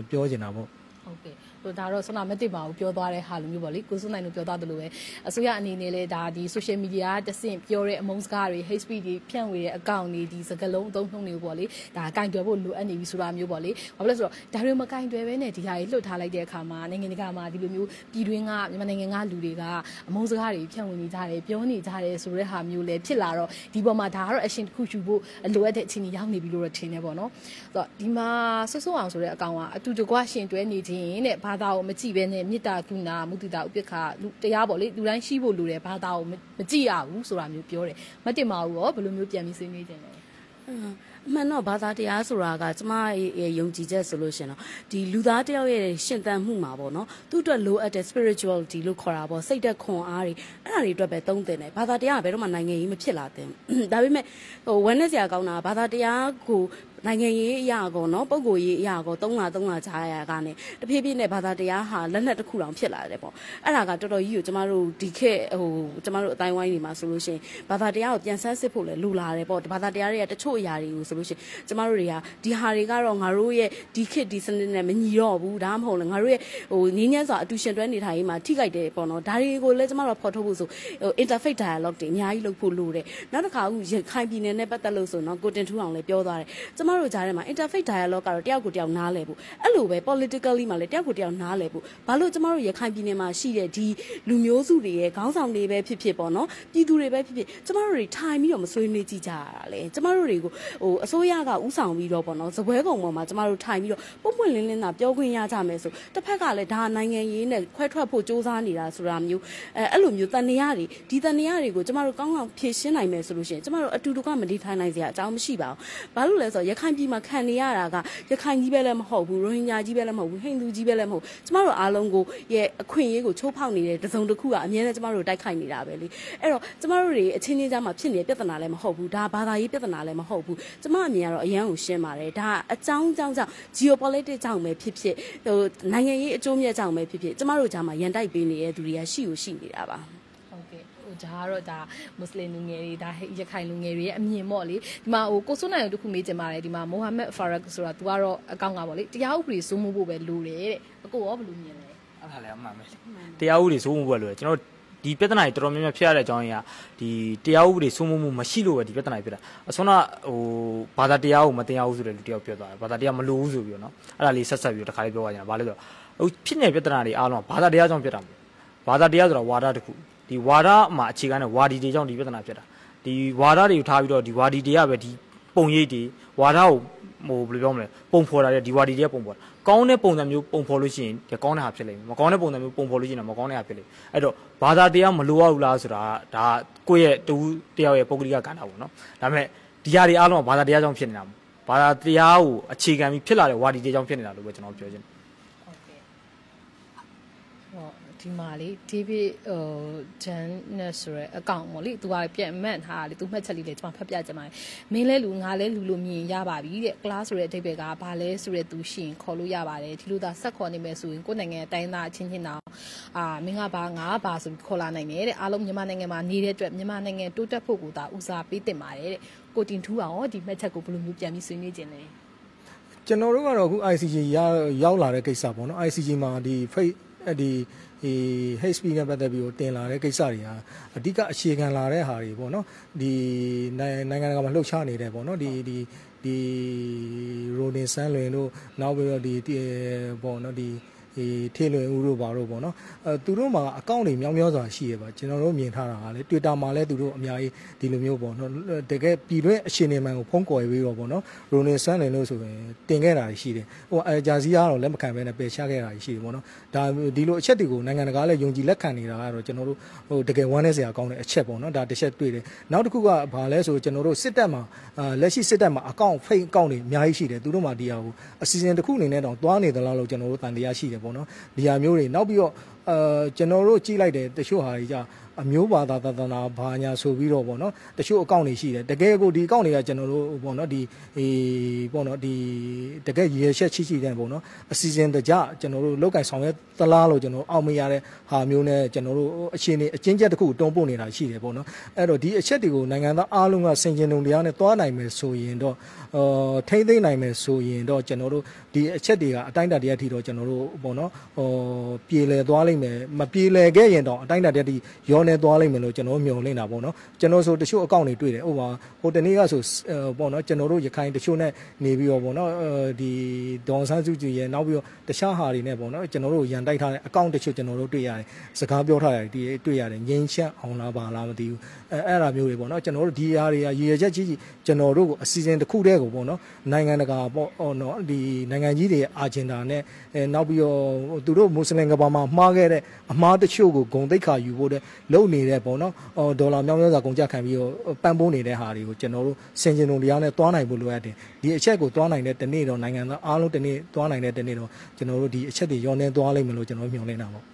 ပြောချင်တာပေါ့ဟုတ်ကဲ့ဟို ဒါတော့ဆွမ်းနာမတစ်ပါဘူးပြောသွားတဲ့ဟာလိုမျိုးပေါ့လေကိုစွန်းနိုင်တို့ပြောသွားသလိုပဲအစိုးရအနေနဲ့လည်းဒါဒီ social media ကတဆင့်ပြောတဲ့အမုန်းစကားတွေ hate speech တွေဖြန့်ဝေတဲ့အကောင့်တွေဒီစကားလုံးအသုံးနှုန်းတွေပေါ့လေဒါကင်တွယ်ဖို့လိုအပ်နေပြီဆိုတာမျိုးပေါ့လေဘာလို့လဲဆိုတော့ဒါတွေမကင်တွယ်ပဲနဲ့ဒီဟာတွေလွတ်ထားလိုက်တဲ့အခါမှာနိုင်ငံတကာမှာဒီလိုမျိုးပြည်တွင်းကမြန်မာနိုင်ငံကလူတွေကအမုန်းစကားတွေဖြန့်ဝေနေကြတယ်ပြောနေကြတယ်ဆိုတဲ့ဟာမျိုးလည်းဖြစ်လာတော့ဒီပေါ်မှာဒါကတော့ action တစ်ခုယူဖို့လိုအပ်တဲ့အခြေအနေရောက်နေပြီလို့တော့ထင်တယ်ပေါ့နော်ဆိုတော့ဒီမှာဆွဆွအောင်ဆိုတဲ့အကောင်ကအတူတကွရှင်တွဲနေခြင်းတဲ့ဘာသာကိုမကြည့်ဘဲနဲ့မေတ္တာကုဏမုဒိတာဥပိ္ပခလူတရားပေါ့လေလူတိုင်းရှိဖို့လိုတယ်ဘာသာကိုမကြည့်ရဘူးဆိုတာမျိုးပြောတယ်မတင်ပါဘူးရောဘယ်လိုမျိုးပြန်ပြီးဆွေးနွေးခြင်းလဲအမှန်တော့ဘာသာတရားဆိုတာကကျမရဲ့ယုံကြည်ချက်ဆိုလို့ရှင်တော့ဒီလူသားတယောက်ရဲ့ရှင်သန်မှုမှာပေါ့နော်သူ့အတွက်လိုအပ်တဲ့ spirituality လို့ခေါ်တာပေါ့စိတ်သက်ခွန်အားတွေအဲ့ဒါတွေအတွက်ပဲသုံးသင့်တယ်ဘာသာတရားကဘယ်တော့မှနိုင်ငံရေးမဖြစ်လာသင့်ဘူးဒါပေမဲ့ဟို wellness ဆရာကောင်းတာကဘာသာတရားကို နိုင်ငံရေးအရာကောနော်ပုံကိုရေးအရာကော3လ3လကြာရကနေတဖြည်းဖြည်းနဲ့ဘာသာတရားဟာလက်နက်တစ်ခုတောင်ဖြစ်လာတယ်ပေါ့အဲ့ဒါကတော်တော်ကြီးကိုကျမတို့ဒီခေတ်ဟိုကျမတို့အတိုင်းဝိုင်းနေမှာဆိုလို့ရှိရင်ဘာသာတရားကိုပြန်ဆန်းစစ်ဖို့လည်းလိုလာတယ်ပေါ့ဘာသာတရားတွေကတချို့အရာတွေကိုဆိုလို့ရှိရင်ကျမတို့တွေကဒီဟာတွေကတော့ငါတို့ရဲ့ဒီခေတ်ဒီစနစ်နဲ့မညီတော့ဘူးဒါမှမဟုတ်လည်းငါတို့ရဲ့ဟိုငင်းညမ်းစွာအတူရှင်တွဲနေထိုင်ရေးမှာထိခိုက်တယ်ပေါ့နော်ဒါတွေကိုလည်းကျမတို့ဖော်ထုတ်ဖို့ဆိုဟို interfaith dialogue တွေအများကြီးလုပ်ဖို့လိုတယ်နောက်တစ်ခါအခုရခိုင်ပြည်နယ်နဲ့ပတ်သက်လို့ဆိုတော့ကိုတင်ထူအောင်လည်းပြောသွားတယ်ကျမတို့ကြားထဲမှာ interfaith dialogue ကတော့တယောက်ကိုတယောက်နားလည်ဖို့အဲ့လိုပဲ politically မှာလည်းတယောက်ကိုတယောက်နားလည်ဖို့ဘာလို့ကျမတို့ရခိုင်ပြည်နယ်မှာရှိတဲ့ဒီလူမျိုးစုတွေရဲ့ခေါင်းဆောင်တွေပဲဖြစ်ဖြစ်ပေါ့နော်ပြည်သူတွေပဲဖြစ်ဖြစ်ကျမတို့တွေထိုင်ပြီးတော့မဆွေးနွေးကြည့်ကြရတာလေကျမတို့တွေကိုဟိုအစိုးရကဥဆောင်ပြီးတော့ပေါ့နော်ဇပွဲကုံပေါ်မှာကျမတို့ထိုင်ပြီးတော့ပုံပွင့်လင်းလင်းသာပြောခွင့်ရကြမယ်ဆိုတစ်ဖက်ကလည်းဒါနိုင်ငံရေးနဲ့ခွဲထွက်ဖို့စ조사နေတာဆိုတာမျိုးအဲအဲ့လိုမျိုးတန်နေရတွေဒီတန်နေရတွေကိုကျမတို့ကောင်းကောင်းဖြေရှင်းနိုင်မယ်ဆိုလို့ရှိရင်ကျမတို့အတူတူကမနေထိုင်နိုင်စရာအကြောင်းမရှိပါဘူးဘာလို့လဲဆိုတော့ရခိုင်ပြည်မှာခံနေရတာကရခိုင်ကြီးပဲလည်းမဟုတ်ဘူးရိုဟင်ဂျာကြီးပဲလည်းမဟုတ်ဘူးဟိန္ဒူကြီးပဲလည်းမဟုတ်ကျမတို့အားလုံးကိုရဲ့အခွင့်အရေးကိုချိုးဖောက်နေတဲ့တစုံတစ်ခုကအများနဲ့ကျမတို့တိုက်ခိုက်နေတာပဲလေအဲ့တော့ကျမတို့တွေအချင်းချင်းကြားမှာဖြစ်နေတဲ့ပြဿနာလည်းမဟုတ်ဘူးဒါဘာသာရေးပြဿနာလည်းမဟုတ်ဘူးကျမအမြင်ကတော့အရန်ကိုရှင်းပါတယ်ဒါအကြောင်းကြောင့်ကြောင့် geopolitics ကြောင့်ပဲဖြစ်ဖြစ်ဟိုနိုင်ငံရေးအကျိုးမြတ်ကြောင့်ပဲဖြစ်ဖြစ်ကျမတို့ကြားမှာရန်တိုက်ပေးနေတဲ့သူတွေကရှိကိုရှိနေတာပါဟုတ်ကဲ့ဟို ဒါကတော့ဒါမွတ်စလင်လူငယ်တွေဒါရခိုင်လူငယ်တွေရဲ့အမြင်ပေါ့လေဒီမှာဟိုကိုစွန်းနိုင်တို့ခုမေးကြပါတယ်ဒီမှာမိုဟာမက်ဖာရက်ဆိုတာသူကတော့အကောင့်ကပေါ့လေတရားဥပဒေစိုးမိုးဖို့ပဲလိုတယ်တဲ့အကိုရောဘယ်လိုမြင်လဲအဲ့ဒါလည်းအမှန်ပဲတရားဥပဒေစိုးမိုးပွဲလို့ကျွန်တော်ဒီပြဿနာတွေတော်တော်များများဖြစ်ရတဲ့အကြောင်းရင်းကဒီတရားဥပဒေစိုးမိုးမှုမရှိလို့ပဲဒီပြဿနာတွေဖြစ်တာအစွမ်းကဟိုဘာသာတရားကိုမတင်ရဘူးဆိုတဲ့လူတယောက်ပြောသွားတယ်ဘာသာတရားမလိုဘူးဆိုပြီးတော့နော်အဲ့ဒါလေးဆက်ဆက်ပြီးတော့တခါလေးပြောရရင်ဘာလဲဆိုတော့ဟိုဖြစ်နေတဲ့ပြဿနာတွေအားလုံးကဘာသာတရားကြောင့်ဖြစ်တာမဟုတ်ဘာသာတရားဆိုတာဝါဒတစ်ခု ဒီဝါဒမှာအခြေခံတဲ့ဝါဒီတွေကြောင့်ဒီပြဿနာဖြစ်တာဒီဝါဒတွေကိုထားပြီးတော့ဒီဝါဒီတွေကပဲဒီပုံရိပ်တွေဝါဒကိုဟိုဘယ်လိုပြောမလဲပုံဖော်တာတဲ့ဒီဝါဒီတွေကပုံဖော်တာကောင်းတဲ့ပုံစံမျိုးပုံဖော်လို့ရှိရင်ဒီကောင်းတဲ့ဟာဖြစ်လိမ့်မယ်မကောင်းတဲ့ပုံစံမျိုးပုံဖော်လို့ရှိရင်တော့မကောင်းတဲ့ဟာဖြစ်လိမ့်မယ်အဲ့တော့ဘာသာတရားမလိုရဘူးလားဆိုတာဒါကိုယ့်ရဲ့တူတယောက်ရဲ့ပုဂ္ဂလိကကဏ္ဍပေါ့နော်ဒါပေမဲ့ဒီဟာတွေအားလုံးကဘာသာတရားကြောင့်ဖြစ်နေတာမဟုတ်ဘာသာတရားကိုအခြေခံပြီးဖြစ်လာတဲ့ဝါဒီတွေကြောင့်ဖြစ်နေတာလို့ပဲကျွန်တော်ပြောချင်တယ် ဟုတ်ကဲ့ဟော ဒီမှာလေ David ဟို Jan နဲ့ဆိုရဲအကောင့်ပေါ့လေသူကပြန်မှတ်ထားတာလေသူမှတ်ချက်လေးလေကျွန်မဖတ်ပြကြမှာမင်းလဲလူငါလဲလူလို့မြင်ရပါပြီတဲ့ class ဆိုတဲ့အဓိပ္ပာယ်ကဘာလဲဆိုရဲသူရှင်ခေါ်လို့ရပါတယ်ဒီလိုသာဆက်ခေါ်နေမယ်ဆိုရင်ကိုယ်နိုင်ငံအတိုင်းသားအချင်းချင်းတောင်အာမင်းကဘာငါကဘာဆိုပြီးခေါ်လာနိုင်တယ်တဲ့အားလုံးမြန်မာနိုင်ငံမှာနေတဲ့အတွက်မြန်မာနိုင်ငံတိုးတက်ဖို့ကိုသာဦးစားပေးတင်ပါတယ်တဲ့ကိုတင်ထူးအောင်ဒီမှတ်ချက်ကိုဘယ်လိုမျိုးပြန်ပြီးဆွေးနွေးခြင်းလဲကျွန်တော်တို့ကတော့အခု ICJ ရရောက်လာတဲ့ကိစ္စပေါ့နော် ICJ မှာဒီ face ဒီ ဒီ HP နဲ့ပတ်သက်ပြီးတော့တင်လာတဲ့ကိစ္စတွေဟာအဓိကအခြေခံလာတဲ့ဟာတွေပေါ့နော်ဒီနိုင်ငံတကာမှာလှုပ်ရှားနေတယ်ပေါ့နော်ဒီဒီဒီရိုဒင်ဆန်းလွင်တို့နောက်ပြီးတော့ဒီပေါ့နော်ဒီ ဒီထေလွင်ဦးတို့ဘာတို့ပေါ့နော်အဲသူတို့မှာအကောင့်တွေမြောင်းမြောစွာရှိရပါကျွန်တော်တို့မြင်ထားတာကလေ Twitter မှာလည်းသူတို့အများကြီးဒီလိုမျိုးပေါ့နော်တကယ်ပြည်တွင်းအခြေအနေမှန်ကိုဖုံးကွယ်ပြီးတော့ပေါ့နော်ရိုနင်ဆန်းလင်လို့ဆိုရင်တင်ခဲ့တာရှိတယ်ဟိုအဂျာစီကတော့လက်မခံဘဲနဲ့ပယ်ချခဲ့တာရှိတယ်ပေါ့နော်ဒါဒီလိုအချက်တွေကိုနိုင်ငံတကာလည်းယုံကြည်လက်ခံနေတာကတော့ကျွန်တော်တို့ဟိုတကယ်ဝမ်းနည်းစရာကောင်းတဲ့အချက်ပေါ့နော်ဒါတစ်ချက်တွေ့တယ်နောက်တစ်ခုကဘာလဲဆိုကျွန်တော်တို့စစ်တပ်မှာလက်ရှိစစ်တပ်မှာအကောင့်ဖိတ်အကောင့်တွေအများကြီးရှိတယ်သူတို့မှာဒီဟာကိုအစီအစဉ်တစ်ခုအနေနဲ့တော့တွားနေသလားလို့ကျွန်တော်တို့တန်တရားရှိတယ်ပေါ့နော်ဒီဟာမျိုးတွေနောက်ပြီးတော့အာကျွန်တော်တို့ကြည့်လိုက်တယ်တချို့ဟာတွေကြဟ အမျိုးဘာသာသာသနာဘာညာဆိုပြီးတော့ပေါ့နော်တချို့အကောင့်တွေရှိတယ်တကယ်ကိုဒီအကောင့်တွေကကျွန်တော်တို့ပေါ့နော်ဒီအေးပေါ့နော်ဒီတကယ်ရည်ရချက်ချိချိတဲ့ပေါ့နော်အစီအစဉ်တကြကျွန်တော်တို့လောက်ကင်ဆောင်ရွက်သလားလို့ကျွန်တော်အောက်မရတဲ့ဟာမျိုးနဲ့ကျွန်တော်တို့အခြေအနေအချင်းချက်တစ်ခုတွန်းပို့နေတာရှိတယ်ပေါ့နော်အဲ့တော့ဒီအချက်တွေကိုနိုင်ငံသားအားလုံးကစင်ကြင်တုံတရားနဲ့သွားနိုင်မယ်ဆိုရင်တော့အာထိမ့်သိမ့်နိုင်မယ်ဆိုရင်တော့ကျွန်တော်တို့ဒီအချက်တွေကအတိုင်းအတာတည်းအထိတော့ကျွန်တော်တို့ပေါ့နော်ဟိုပြေလည်သွားလိမ့်မယ်မပြေလည်ခဲ့ရင်တော့အတိုင်းအတာတည်းအထိရောနေသွားလိမ့်မယ်လို့ကျွန်တော်မျှော်လင့်တာပေါ့နော်ကျွန်တော်ဆိုတချို့အကောင့်တွေတွေ့တယ်ဟိုပါဟိုတနေ့ကဆိုပေါ့နော်ကျွန်တော်တို့ရခိုင်တချို့နဲ့နေပြီးတော့ပေါ့နော်ဒီဒေါန်ဆန်းစုကြည်ရဲ့နောက်ပြီးတော့တခြားဟာတွေနဲ့ပေါ့နော်ကျွန်တော်တို့ရန်တိုက်ထားတဲ့အကောင့်တချို့ကျွန်တော်တို့တွေ့ရတယ်စကားပြောထားတယ်ဒီတွေ့ရတယ်ငင်းချက်အောင်လားပါလားမသိဘူးအဲအဲ့ဒါမျိုးတွေပေါ့နော်ကျွန်တော်တို့ဒီဟာတွေကရည်ရချက်ကြီးကြီးကျွန်တော်တို့ကိုအစီအစဉ်တစ်ခုတည်းကိုပေါ့နော်နိုင်ငံတကာပေါ့ဟောနော်ဒီနိုင်ငံကြီးတွေရဲ့အာဂျင်ဒါနဲ့အဲနောက်ပြီးတော့သူတို့မွတ်စလင်ကဘာမှာမှားခဲ့တဲ့အမှားတချို့ကိုဂုံတိတ်ခါယူဖို့တဲ့လုံနေတဲ့ပေါ့နော်အော်ဒေါ်လာမြောင်းများစွာကုန်ကြခံပြီးတော့ပံ့ပိုးနေတဲ့ဟာတွေကိုကျွန်တော်တို့စင်ကျင်တုံတရားနဲ့တွားနိုင်ဖို့လိုအပ်တယ်ဒီအချက်ကိုတွားနိုင်တဲ့တနေ့တော့နိုင်ငံသားအားလုံးတနေ့တွားနိုင်တဲ့တနေ့တော့ကျွန်တော်တို့ဒီအချက်တွေရောနေတွားလိမ့်မယ်လို့ကျွန်တော်မျှော်လင့်တာပေါ့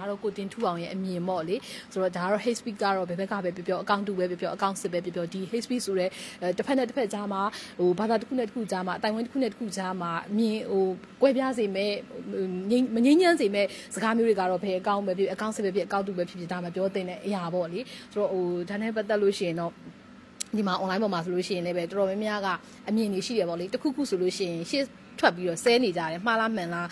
ဆိုတော့ဒါတော့ကိုတင်ထူအောင်ရဲ့အမြင်ပေါ့လေဆိုတော့ဒါကတော့ hate speak ကတော့ဘယ်ဘက်ကပဲပြောပြောအကောင့်တူပဲပြောပြောအကောင့်စစ်ပဲပြောပြောဒီ hate speak ဆိုတဲ့တစ်ဖက်နဲ့တစ်ဖက်ကြားမှာဟိုဘာသာတစ်ခုနဲ့တစ်ခုကြားမှာအတိုင်းဝန်းတစ်ခုနဲ့တစ်ခုကြားမှာအမြင်ဟိုကွဲပြားစေမဲ့မငြိမ်းချမ်းစေမဲ့စကားမျိုးတွေကတော့ဘယ်အကောင့်ပဲဖြစ်အကောင့်စစ်ပဲဖြစ်အကောင့်တူပဲဖြစ်ဖြစ်ဒါမှပြောတင်တဲ့အရာပေါ့လေဆိုတော့ဟိုဒါနဲ့ပတ်သက်လို့ရှိရင်တော့ဒီမှာ online ပေါ်မှာဆိုလို့ရှိရင်လည်းပဲတော်တော်များများကအမြင်တွေရှိတယ်ပေါ့လေတခုခုဆိုလို့ရှိရင်ရှေ့ ထွက်ပြီးတော့ဆဲနေကြတယ်မှားလားမှန်လား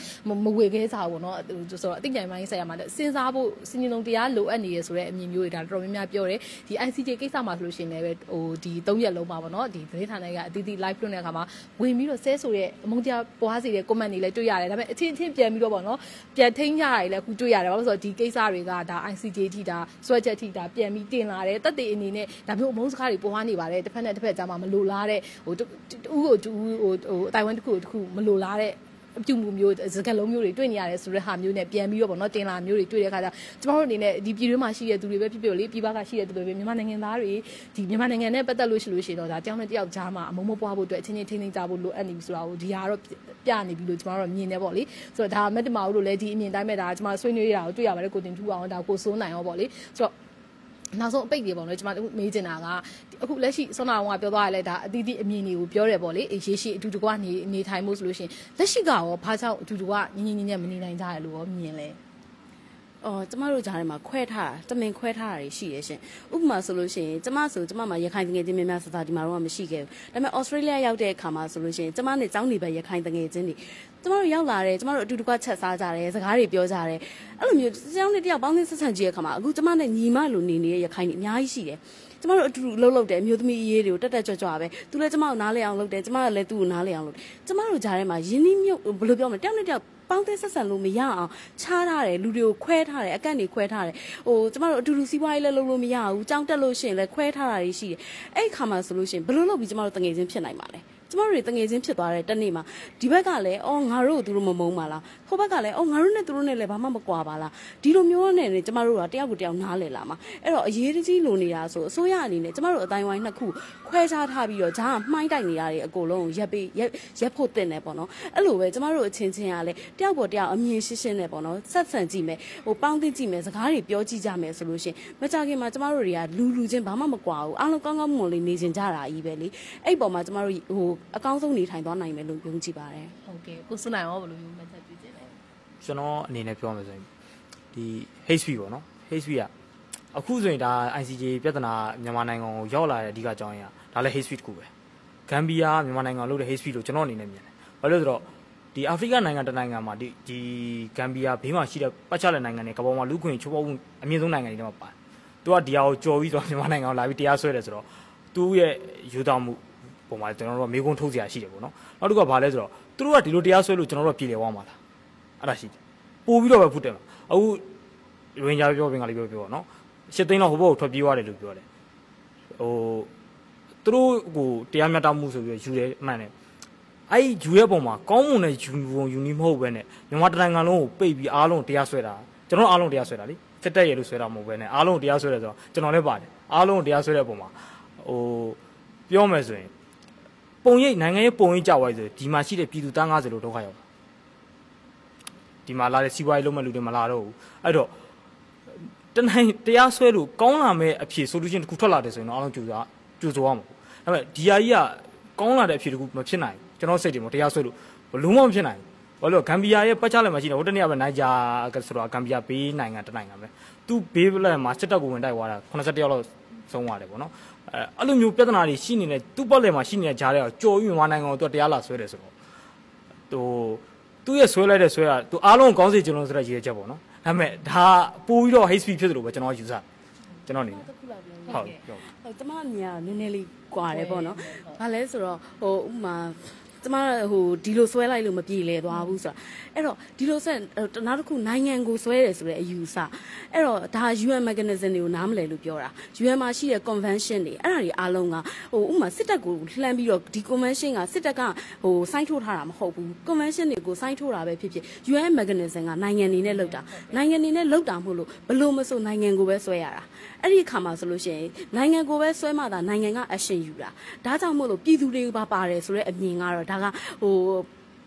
မဝေခဲစားဘူးเนาะဆိုတော့အသိဉာဏ်ပိုင်းဆိုင်ရာမှာစဉ်းစားဖို့စဉ်းကျင်လုံးတရားလိုအပ်နေရဆိုတဲ့အမြင်မျိုးတွေဒါတော်တော်များများပြောတယ်ဒီ ICJ ကိစ္စမှာဆိုလို့ရှိရင်လည်းဟိုဒီ၃ရက်လုံးပါပေါ့เนาะဒီသတင်းဌာနကအတီးတီး live လွှင့်တဲ့အခါမှာဝင်ပြီးတော့ဆဲဆိုတဲ့အမုန်းတရားပွားစေတဲ့ comment တွေလည်းတွေ့ရတယ်ဒါပေမဲ့အချင်းချင်းပြန်ပြီးတော့ပေါ့เนาะပြန်ထိန်းကြရတယ်လည်းအခုတွေ့ရတယ်ဘာလို့ဆိုတော့ဒီကိစ္စတွေကဒါ ICJ ထိဒါဆွဲချက်ထိဒါပြန်ပြီးတင်လာတယ်တက်တေအနေနဲ့ဒါမျိုးအမုန်းစကားတွေပွားနေပါတယ်တစ်ဖက်နဲ့တစ်ဖက်ကြားမှာမလိုလားတဲ့ဟိုတူဦးကိုတူဟိုဟိုအတိုင်းဝမ်တစ်ခုတစ်ခုမ မလိုလားတဲ့အပြုမှုမျိုးစကလုံးမျိုးတွေတွေ့နေရတယ်ဆိုတဲ့ဟာမျိုးနဲ့ပြန်ပြီးတော့ဗောနော်တင်လာမျိုးတွေတွေ့တဲ့အခါကျကျမတို့အနေနဲ့ဒီပြည်တွင်းမှာရှိတဲ့သူတွေပဲဖြစ်ဖြစ်လေပြည်ပကရှိတဲ့သူတွေပဲမြန်မာနိုင်ငံသားတွေဒီမြန်မာနိုင်ငံနဲ့ပတ်သက်လို့ရှိလို့ရှိတော့ဒါတယောက်နဲ့တယောက်ကြားမှာအမုံမပွားဖို့အတွက်အချင်းချင်းထိန်းသိမ်းကြဖို့လိုအပ်နေပြီဆိုတာကိုဒီဟာတော့ပြနေပြီလို့ကျမတို့မြင်နေပေါ့လေဆိုတော့ဒါမက်တမာဦးတို့လည်းဒီအမြင်တိုင်းမဲ့ဒါကျမဆွေးနွေးရတာကိုတွေ့ရပါတယ်ကိုတင်ထူအောင်ဒါကိုစိုးနိုင်အောင်ပေါ့လေဆိုတော့ နောက်ဆုံးအပိတ်တွေပေါ့နော်ကျွန်မမေးချင်တာကအခုလက်ရှိဆွမ်းနာအောင်ကပြောသွားရလဲဒါအသီးသီးအမြင်တွေကိုပြောတယ်ပေါ့လေရေရှိအတူတကွနေနေထိုင်မှုဆိုလို့ရှိရင်လက်ရှိကရောဘာကြောင့်အတူတကွညင်ညင်ညင်မနေနိုင်ကြရလို့ရောမြင်လဲ အော်ကျမတို့ဂျားထဲမှာခွဲထားတာတမင်ခွဲထားတာရှိရရှင်ဥပမာဆိုလို့ရှိရင်ကျမဆိုကျမမှာရခိုင်တငယ်ချင်းများများစသဒီမှာတော့မရှိခဲ့ဘူးဒါပေမဲ့ဩစတြေးလျရောက်တဲ့အခါမှာဆိုလို့ရှိရင်ကျမနဲ့ကျောင်းနေပဲရခိုင်တငယ်ချင်းတွေကျမတို့ရောက်လာတယ်ကျမတို့အတူတကွချက်စားကြတယ်စကားတွေပြောကြတယ်အဲ့လိုမျိုးကျောင်းနေတယောက်ပေါင်းသင်းဆက်ဆံကြည့်ရခါမှာအခုကျမနဲ့ညီမလိုနေနေတဲ့ရခိုင်တွေအများကြီးရှိတယ်ကျမတို့အတူတူလှုပ်လှုပ်တယ်အမျိုးသမီးအရေးတွေကိုတက်တက်ကြွကြွပဲသူလည်းကျမကိုနားလေအောင်လုပ်တယ်ကျမကလည်းသူ့ကိုနားလေအောင်လုပ်တယ်ကျမတို့ဂျားထဲမှာယင်းနှီးမြုပ်ဘယ်လိုပြောမလဲတယောက်နဲ့တယောက် ပေါင်းတဲ့ဆက်ဆံလို့မရအောင်ခြားထားတယ်လူတွေကိုခွဲထားတယ်အကန့်တွေခွဲထားတယ်ဟိုကျမတို့အတူတူစီးပွားရေးလည်းလုပ်လို့မရဘူးကြောင်းတက်လို့ရှိရင်လည်းခွဲထားတာတွေရှိတယ်အဲ့ခါမှာဆိုလို့ရှိရင်ဘယ်လိုလုပ်ပြီးကျမတို့တငယ်ချင်းဖြစ်နိုင်မှာလဲ ကျမတို့တွေတငယ်ချင်းဖြစ်သွားတဲ့တနေ့မှာဒီဘက်ကလည်းအော်ငါတို့ကိုသူတို့မမုန်းပါလားဟိုဘက်ကလည်းအော်ငါတို့နဲ့သူတို့နဲ့လည်းဘာမှမကွာပါလားဒီလိုမျိုးနဲ့ကျမတို့ကတယောက်ကိုတယောက်နားလည်လာမှာအဲ့တော့အရေးကြီးလိုနေတာဆိုအစိုးရအနေနဲ့ကျမတို့အတိုင်းဝိုင်းနှစ်ခုခွဲခြားထားပြီးတော့ဂျားကမှိုင်းတိုက်နေရတဲ့အကုန်လုံးရက်ပြီးရက်ရက်ဖို့တင်တယ်ပေါ့နော်အဲ့လိုပဲကျမတို့အချင်းချင်းကလည်းတယောက်ပေါ်တယောက်အမြင်ရှင်းရှင်းနဲ့ပေါ့နော်ဆက်ဆံကြည့်မယ်ဟိုပေါင်းသိကြည့်မယ်စကားတွေပြောကြည့်ကြမယ်ဆိုလို့ရှင်မကြခင်မှာကျမတို့တွေကလူလူချင်းဘာမှမကွာဘူးအားလုံးကောင်းကောင်းမွန်လေးနေကြကြတာကြီးပဲလေအဲ့ပေါ်မှာကျမတို့ဟိုအကောင်းဆုံးနေထိုင်သွားနိုင်မယ်လို့ယုံကြည်ပါတယ်ဟုတ်ကဲ့ကိုစွနိုင်ရောဘယ်လိုမျိုးမှတ်ချက်ပြုချင်လဲကျွန်တော်အနေနဲ့ပြောမယ်ဆိုရင်ဒီ HP ပေါ့နော် HP ကအခုဆိုရင်ဒါ ICJ ပြဿနာမြန်မာနိုင်ငံကိုရောက်လာတဲ့အဓိကအကြောင်းအရာဒါလည်း HP တခုပဲဂမ်ဘီယာမြန်မာနိုင်ငံကိုလုပ်တဲ့ HP လို့ကျွန်တော်အနေနဲ့မြင်တယ်ဘာလို့လဲဆိုတော့ဒီအာဖရိကနိုင်ငံတနိုင်ငံမှာဒီဒီဂမ်ဘီယာဘေးမှာရှိတဲ့ပတ်ချတဲ့နိုင်ငံတွေကပေါ်မှာလူခွင့်ချိုးဖောက်မှုအမြင့်ဆုံးနိုင်ငံတွေထဲမှာပါတယ်။သူကဒီဟာကိုကြော်ပြီးဆိုမြန်မာနိုင်ငံကိုလာပြီးတရားစွဲတယ်ဆိုတော့သူ့ရဲ့ယူတော်မှု ပုံမှာကျွန်တော်တို့ကမေးခွန်းထုတ်စရာရှိတယ်ပေါ့နော်နောက်တစ်ခုကဘာလဲဆိုတော့သူတို့ကဒီလိုတရားစွဲလို့ကျွန်တော်တို့ကပြည်လည်သွားမှာလားအဲ့ဒါရှိတယ်ပို့ပြီးတော့ပဲဖုတ်တယ်မှာအခုဝင်ကြပြောပင်ကလေးပြောပြောနော်ရှစ်သိန်းလောက်ဟိုဘက်ကိုထွက်ပြေးသွားတယ်လို့ပြောတယ်ဟိုသူတို့ကိုတရားမျှတမှုဆိုပြီးယူတယ်အမှန်တယ်အဲ့ဒီယူရဲ့ပုံမှာကောင်းမွန်တဲ့ယူပုံယူနီးမဟုတ်ပဲနဲ့မြန်မာတိုင်းငံလုံးကိုပိတ်ပြီးအားလုံးတရားစွဲတာကျွန်တော်အားလုံးတရားစွဲတာလေစစ်တပ်ရဲ့လို့ဆွဲတာမဟုတ်ပဲနဲ့အားလုံးတရားစွဲတယ်ဆိုတော့ကျွန်တော်လည်းပါတယ်အားလုံးတရားစွဲတဲ့ပုံမှာဟိုပြောမယ်ဆိုရင် ပုံရိပ်နိုင်ငံရေးပုံရိပ်ကြွားဆိုဒီမှာရှိတဲ့ပြည်သူတန်း90လို့ဒုက္ခရောက်ဒီမှာလာတဲ့စီးပွားရေးလုပ်မဲ့လူတွေမလာတော့ဘူးအဲ့တော့တနိုင်တရားစွဲလို့ကောင်းလာမဲ့အဖြေ solution တစ်ခုထွက်လာတယ်ဆိုရင်တော့အားလုံးကြိုးစားကြိုးစားရမှာပေါ့ဒါပေမဲ့ဒီဟာကြီးကကောင်းလာတဲ့အဖြေတစ်ခုမဖြစ်နိုင်ကျွန်တော်စိတ်တွေမှာတရားစွဲလို့ဘလုံးဝမဖြစ်နိုင်ဘာလို့ဂမ်ဘီယာရဲ့ပတ်ချလက်မှာရှိနေဟိုတနေ့ကပဲနိုင်ဂျာဆိုတော့ဂမ်ဘီယာဘေးနိုင်ငံတနိုင်ငံပဲသူဘေးလက်မှာစစ်တပ်ကိုဝင်တိုက်သွားတာ81ယောက်လောက်ဆုံးသွားတယ်ပေါ့နော် အဲအဲ့လိုမျိုးပြဿနာတွေရှိနေတဲ့သူ့ပတ်လက်မှာရှိနေတဲ့ဂျားတွေကကြော်ပြီးမြန်မာနိုင်ငံကိုသူတရားလာဆွဲတယ်ဆိုတော့ဟိုသူ့ရဲ့ဆွဲလိုက်တဲ့ဆွဲကသူအားလုံးကောင်းစေချင်လို့ဆိုတဲ့ရည်ရွယ်ချက်ပေါ့နော်ဒါပေမဲ့ဒါပို့ပြီးတော့ hate speech ဖြစ်တယ်လို့ပဲကျွန်တော်ယူဆကျွန်တော်အနေနဲ့ဟုတ်ဟုတ်ဟုတ်ကျမအမြင်ကနည်းနည်းလေးကွာတယ်ပေါ့နော်။ဘာလဲဆိုတော့ဟိုဥမာ ကျမဟိုဒီလိုဆွဲလိုက်လို့မပြေလဲသွားဘူးဆိုတာအဲ့တော့ဒီလိုဆက်တနာတစ်ခုနိုင်ငံကိုဆွဲတယ်ဆိုတဲ့အယူဆအဲ့တော့ဒါ UN mechanism တွေကိုနားမလည်လို့ပြောတာ UN မှာရှိတဲ့ convention တွေအဲ့ဒါတွေအားလုံးကဟိုဥမာစစ်တပ်ကိုလှမ်းပြီးတော့ဒီ convention ကစစ်တပ်ကဟိုစိုင်းထိုးထားတာမဟုတ်ဘူး convention တွေကိုစိုင်းထိုးတာပဲဖြစ်ဖြစ် UN mechanism ကနိုင်ငံနေနဲ့လောက်တာနိုင်ငံနေနဲ့လောက်တာမဟုတ်လို့ဘလို့မဆိုနိုင်ငံကိုပဲဆွဲရတာအဲ့ဒီအခါမှာဆိုလို့ရှိရင်နိုင်ငံကိုပဲဆွဲမှသာနိုင်ငံက action ယူတာဒါကြောင့်မို့လို့ပြည်သူတွေပါပါတယ်ဆိုတဲ့အမြင်ကတော့ဒါကဟို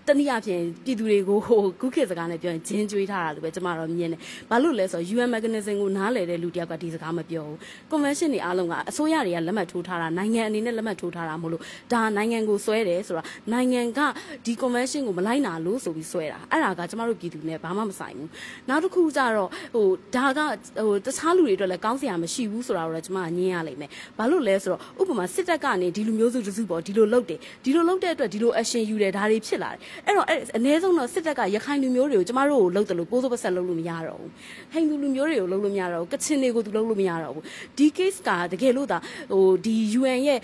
တနည်းအားဖြင့်ပြည်သူတွေကိုဟိုခုခေတ်စကားနဲ့ပြောရင်ဂျင်းကျွေးထားတာလို့ပဲကျွန်မတော့မြင်တယ်။ဘာလို့လဲဆိုတော့ UN mechanism ကိုနားလည်တဲ့လူတယောက်ကဒီစကားမပြောဘူး။ convention တွေအားလုံးကအစိုးရတွေကလက်မှတ်ထိုးထားတာနိုင်ငံအနေနဲ့လက်မှတ်ထိုးထားတာမဟုတ်လို့ဒါနိုင်ငံကိုဆွဲတယ်ဆိုတာနိုင်ငံကဒီ convention ကိုမလိုက်နာလို့ဆိုပြီးဆွဲတာ။အဲ့ဒါကကျွန်မတို့ပြည်သူနဲ့ဘာမှမဆိုင်ဘူး။နောက်တစ်ခုကျတော့ဟိုဒါကဟိုတခြားလူတွေအတွက်လည်းကောင်းစရာမရှိဘူးဆိုတာတော့ကျွန်မကညင်းရလိမ့်မယ်။ဘာလို့လဲဆိုတော့ဥပမာစစ်တပ်ကနေဒီလူမျိုးစုတစုပေါ့ဒီလိုလုပ်တယ်ဒီလိုလုပ်တဲ့အတွက်ဒီလို action ယူတယ်ဒါတွေဖြစ်လာတယ်။အဲ့တော့အဲ့အ ਨੇ ဆုံးတော့စစ်တပ်ကရခိုင်လူမျိုးတွေကိုကျမတို့ကိုလှုပ်တယ်လို့ကိုးစိုးပတ်ဆက်လှုပ်လို့မရတော့ဘူးဟိန္ဒူလူမျိုးတွေကိုလှုပ်လို့မရတော့ဘူးကချင်တွေကိုသူလှုပ်လို့မရတော့ဘူးဒီ case ကတကယ်လို့ဒါဟိုဒီ UN ရဲ့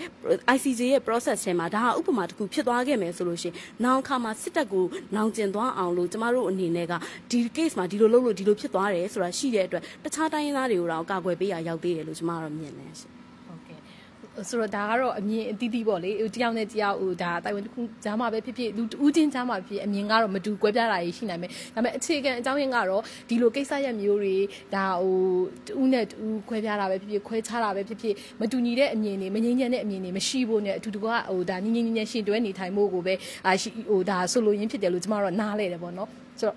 ICJ ရဲ့ process ထဲမှာဒါဟာဥပမာတစ်ခုဖြစ်သွားခဲ့မယ်ဆိုလို့ရှိရင်နောက်ခါမှာစစ်တပ်ကိုနောင်ကျင်သွားအောင်လို့ကျမတို့အနေနဲ့ကဒီ case မှာဒီလိုလုပ်လို့ဒီလိုဖြစ်သွားတယ်ဆိုတာရှိတဲ့အတွက်တခြားတိုင်းရင်းသားတွေကိုတော့ကာကွယ်ပေးရရောက်သေးတယ်လို့ကျမကတော့မြင်တယ်ရှင် ဆိုတော့ဒါကတော့အမြင်အသီးသီးပေါ့လေတယောက်နဲ့တယောက်ဟိုဒါတိုင်ဝမ်တစ်ခုဂျားမှာပဲဖြစ်ဖြစ်လူဦးချင်းဂျားမှာဖြစ်အမြင်ကတော့မတူကွဲပြားတာရှိနိုင်မယ်ဒါပေမဲ့အခြေခံအကြောင်းရင်းကတော့ဒီလိုကိစ္စရက်မျိုးတွေဒါဟိုတူးနဲ့တူးခွဲပြားတာပဲဖြစ်ဖြစ်ခွဲခြားတာပဲဖြစ်ဖြစ်မတူညီတဲ့အမြင်တွေမငြင်းညံ့တဲ့အမြင်တွေမရှိဖို့နဲ့အတူတကွဟိုဒါညင်ညင်ညင်ရှင်တွဲနေထိုင်ဖို့ကိုပဲအာဟိုဒါဆိုလိုရင်းဖြစ်တယ်လို့ကျမတို့နားလဲတယ်ပေါ့နော်ဆိုတော့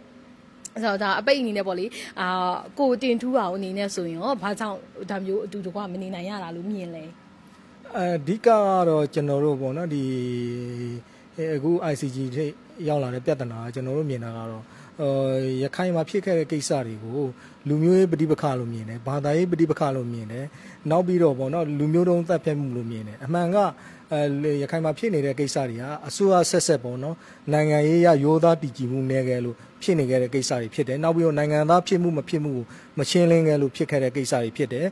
ဆိုတော့ဒါအပိတ်အနေနဲ့ပေါ့လေအာကိုတင်ထူးအောင်အနေနဲ့ဆိုရင်ရောဘာကြောင့်ဒါမျိုးအတူတကွမနေနိုင်ရတာလို့မြင်လဲ အဓိကကတော့ကျွန်တော်တို့ပေါ့နော်ဒီအခု ICG ထိရောက်လာတဲ့ပြဿနာကျွန်တော်တို့မြင်တာကတော့ရခိုင်မှာဖြစ်ခဲ့တဲ့ကိစ္စတွေကိုလူမျိုးရေးပဋိပက္ခလို့မြင်တယ်ဘာသာရေးပဋိပက္ခလို့မြင်တယ်နောက်ပြီးတော့ပေါ့နော်လူမျိုးတုံးတပ်ဖြတ်မှုလို့မြင်တယ်အမှန်က အဲရခိုင်မှာဖြစ်နေတဲ့ကိစ္စတွေကအစိုးရဆက်ဆက်ပေါ့နော်နိုင်ငံရေးရရိုးသားတည်ကြည်မှုနေခဲ့လို့ဖြစ်နေခဲ့တဲ့ကိစ္စတွေဖြစ်တယ်နောက်ပြီးတော့နိုင်ငံသားဖြစ်မှုမဖြစ်မှုကိုမရှင်းလင်းခဲ့လို့ဖြစ်ခဲ့တဲ့ကိစ္စတွေဖြစ်တယ်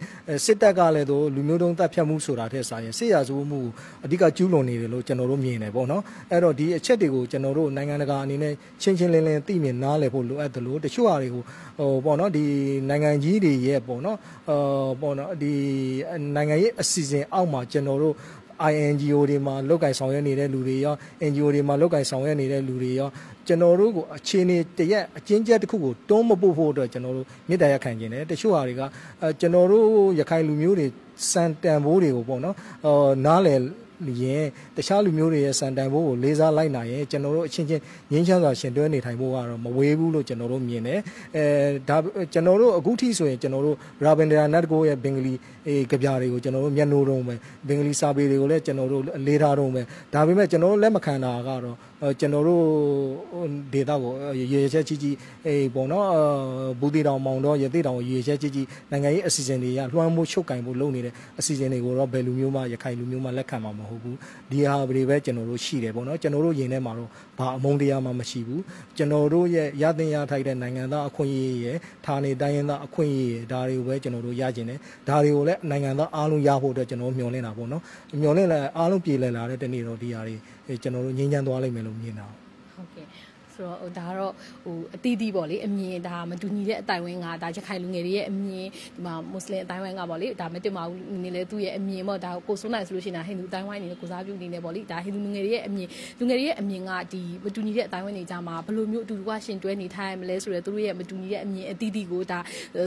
စစ်တပ်ကလည်းတော့လူမျိုးတုံးတပ်ဖြတ်မှုဆိုတာထက်စာရင်စစ်ရာဇဝမှုကိုအဓိကကျူးလွန်နေတယ်လို့ကျွန်တော်တို့မြင်တယ်ပေါ့နော်အဲ့တော့ဒီအချက်တွေကိုကျွန်တော်တို့နိုင်ငံတကာအနေနဲ့ချင်းချင်းလင်းလင်းသိမြင်နားလည်ဖို့လိုအပ်တယ်လို့တချို့ဟာတွေကိုဟိုပေါ့နော်ဒီနိုင်ငံကြီးတွေရဲ့ပေါ့နော်အာပေါ့နော်ဒီနိုင်ငံရေးအစီအစဉ်အောက်မှာကျွန်တော်တို့ INGO တွေမှာလောက်ကင်ဆောင်ရွက်နေတဲ့လူတွေရော NGO တွေမှာလောက်ကင်ဆောင်ရွက်နေတဲ့လူတွေရောကျွန်တော်တို့ကိုအခြေအနေတရက်အချင်းကျက်တစ်ခုကိုတွန်းမပို့ဖို့အတွက်ကျွန်တော်တို့မေတ္တာရက်ခံခြင်းတယ်တချို့ဟာတွေကအဲကျွန်တော်တို့ရခိုင်လူမျိုးတွေစံတန်ဖိုးတွေကိုပေါ့နော်ဟောနားလည် ရင်တခြားလူမျိုးတွေရဲ့စံတန်ဖိုးကိုလေးစားလိုက်နိုင်ရင်ကျွန်တော်တို့အချင်းချင်းငင်းချမ်းစွာရှင်တွဲနေထိုင်ဖို့ကတော့မဝေးဘူးလို့ကျွန်တော်တို့မြင်တယ်အဲဒါကျွန်တော်တို့အခုထိဆိုရင်ကျွန်တော်တို့ရာဘင်ဒရာနတ်ကိုရဲ့ဘင်္ဂလီအေးကြပြတွေကိုကျွန်တော်တို့မျက်နှိုးတုံးပဲဘင်္ဂလီစာပေတွေကိုလည်းကျွန်တော်တို့လေးထားတုံးပဲဒါပေမဲ့ကျွန်တော်တို့လက်မခံတာကတော့ကျွန်တော်တို့ဒေတာကိုရေရဲချက်ကြီးကြီးအေးပေါ့နော်ဘူးတီတောင်မောင်တော့ရေသေးတောင်ရေရဲချက်ကြီးကြီးနိုင်ငံရေးအစီအစဉ်တွေကလွှမ်းမိုးချုပ်ကင်ဖို့လုပ်နေတဲ့အစီအစဉ်တွေကိုတော့ဘယ်လူမျိုးမှရခိုင်လူမျိုးမှလက်ခံမှာမဟုတ်ဘူးဒီဟာတွေပဲကျွန်တော်တို့ရှိတယ်ပေါ့နော်ကျွန်တော်တို့ယင်ထဲမှာတော့ဘာအမုန်းတရားမှမရှိဘူးကျွန်တော်တို့ရဲ့ရသင်ရထိုက်တဲ့နိုင်ငံသားအခွင့်အရေးရဲ့ဌာနေတိုင်းရင်းသားအခွင့်အရေးရဲ့ဒါတွေကိုပဲကျွန်တော်တို့ရကျင်တယ်ဒါတွေကိုလည်းနိုင်ငံသားအားလုံးရဖို့အတွက်ကျွန်တော်မျှော်လင့်တာပေါ့နော်မျှော်လင့်လဲအားလုံးပြည်လည်လာတဲ့တနေ့တော့ဒီဟာတွေ ကျွန်တော်တို့ငြိမ်းချမ်းသွားလိမ့်မယ်လို့မြင်တာဟုတ်ကဲ့ ဆိုတော့ဒါကတော့ဟိုအတီးတီးပေါ့လေအမြင်ဒါမတူညီတဲ့အတိုင်းဝင်းကဒါရခိုင်လူငယ်တွေရဲ့အမြင်ဒီမှာမွတ်စလင်အတိုင်းဝင်းကပေါ့လေဒါမတင်ပါဘူးနေလေသူ့ရဲ့အမြင်ပေါ့ဒါကိုစိုးနိုင်ဆိုလို့ရှိရင်ဒါဟိန္ဒူအတိုင်းဝင်းအနေနဲ့ကိုစားပြုနေနေပေါ့လေဒါဟိန္ဒူလူငယ်တွေရဲ့အမြင်လူငယ်တွေရဲ့အမြင်ကဒီမတူညီတဲ့အတိုင်းဝင်းတွေကြမှာဘယ်လိုမျိုးအတူတူကရှင်တွဲနေထိုင်မလဲဆိုတော့သူတို့ရဲ့မတူညီတဲ့အမြင်အတီးတီးကိုဒါ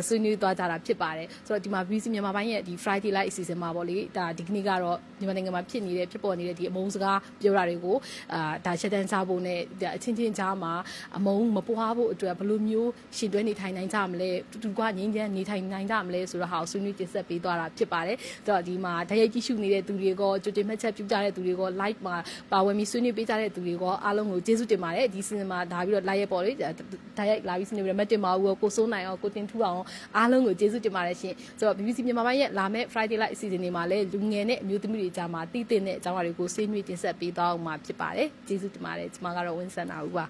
ဆွေးနွေးသွားကြတာဖြစ်ပါတယ်ဆိုတော့ဒီမှာ BC မြန်မာပိုင်းရဲ့ဒီ Friday Live အစီအစဉ်မှာပေါ့လေဒါဒီကနေ့ကတော့မြန်မာနိုင်ငံမှာဖြစ်နေတဲ့ဖြစ်ပေါ်နေတဲ့ဒီအမုန်းစကားပြောတာတွေကိုအာဒါရှက်တန်းစားဖို့နဲ့အချင်းချင်းကြားမှာအမုန်းမပွားဖို့အတွက်ဘယ်လိုမျိုးရှင်တွဲနေထိုင်နိုင်ကြမလဲတူတူကငင်းချမ်းနေထိုင်နိုင်ကြမလဲဆိုတော့ဟာကိုဆွေးနွေးတင်ဆက်ပေးသွားတာဖြစ်ပါတယ်ဆိုတော့ဒီမှာဓာတ်ရိုက်ကြည့်ရှုနေတဲ့သူတွေကကြိုတင်မှတ်ချက်ပြုကြတဲ့သူတွေက live မှာပါဝင်ပြီးဆွေးနွေးပေးကြတဲ့သူတွေကအားလုံးကိုကျေးဇူးတင်ပါတယ်ဒီစီစဉ်မှာဒါပြီးတော့ live ရပေါ့လေဓာတ်ရိုက်လာပြီးဆွေးနွေးပြီးတော့မတ်တင်ပါဘူးကိုစိုးနိုင်အောင်ကိုတင်ထူအောင်အားလုံးကိုကျေးဇူးတင်ပါတယ်ရှင်ဆိုတော့ BBC မြန်မာပိုင်းရဲ့လာမယ့် Friday Live အစီအစဉ်တွေမှာလည်းလူငယ်နဲ့အမျိုးသမီးတွေကြားမှာတည်တဲ့အကြောင်းအရာတွေကိုဆွေးနွေးတင်ဆက်ပေးသွားအောင်မှာဖြစ်ပါတယ်ကျေးဇူးတင်ပါတယ်ကျွန်မကတော့ဝင်းဆန်နာဦးပါ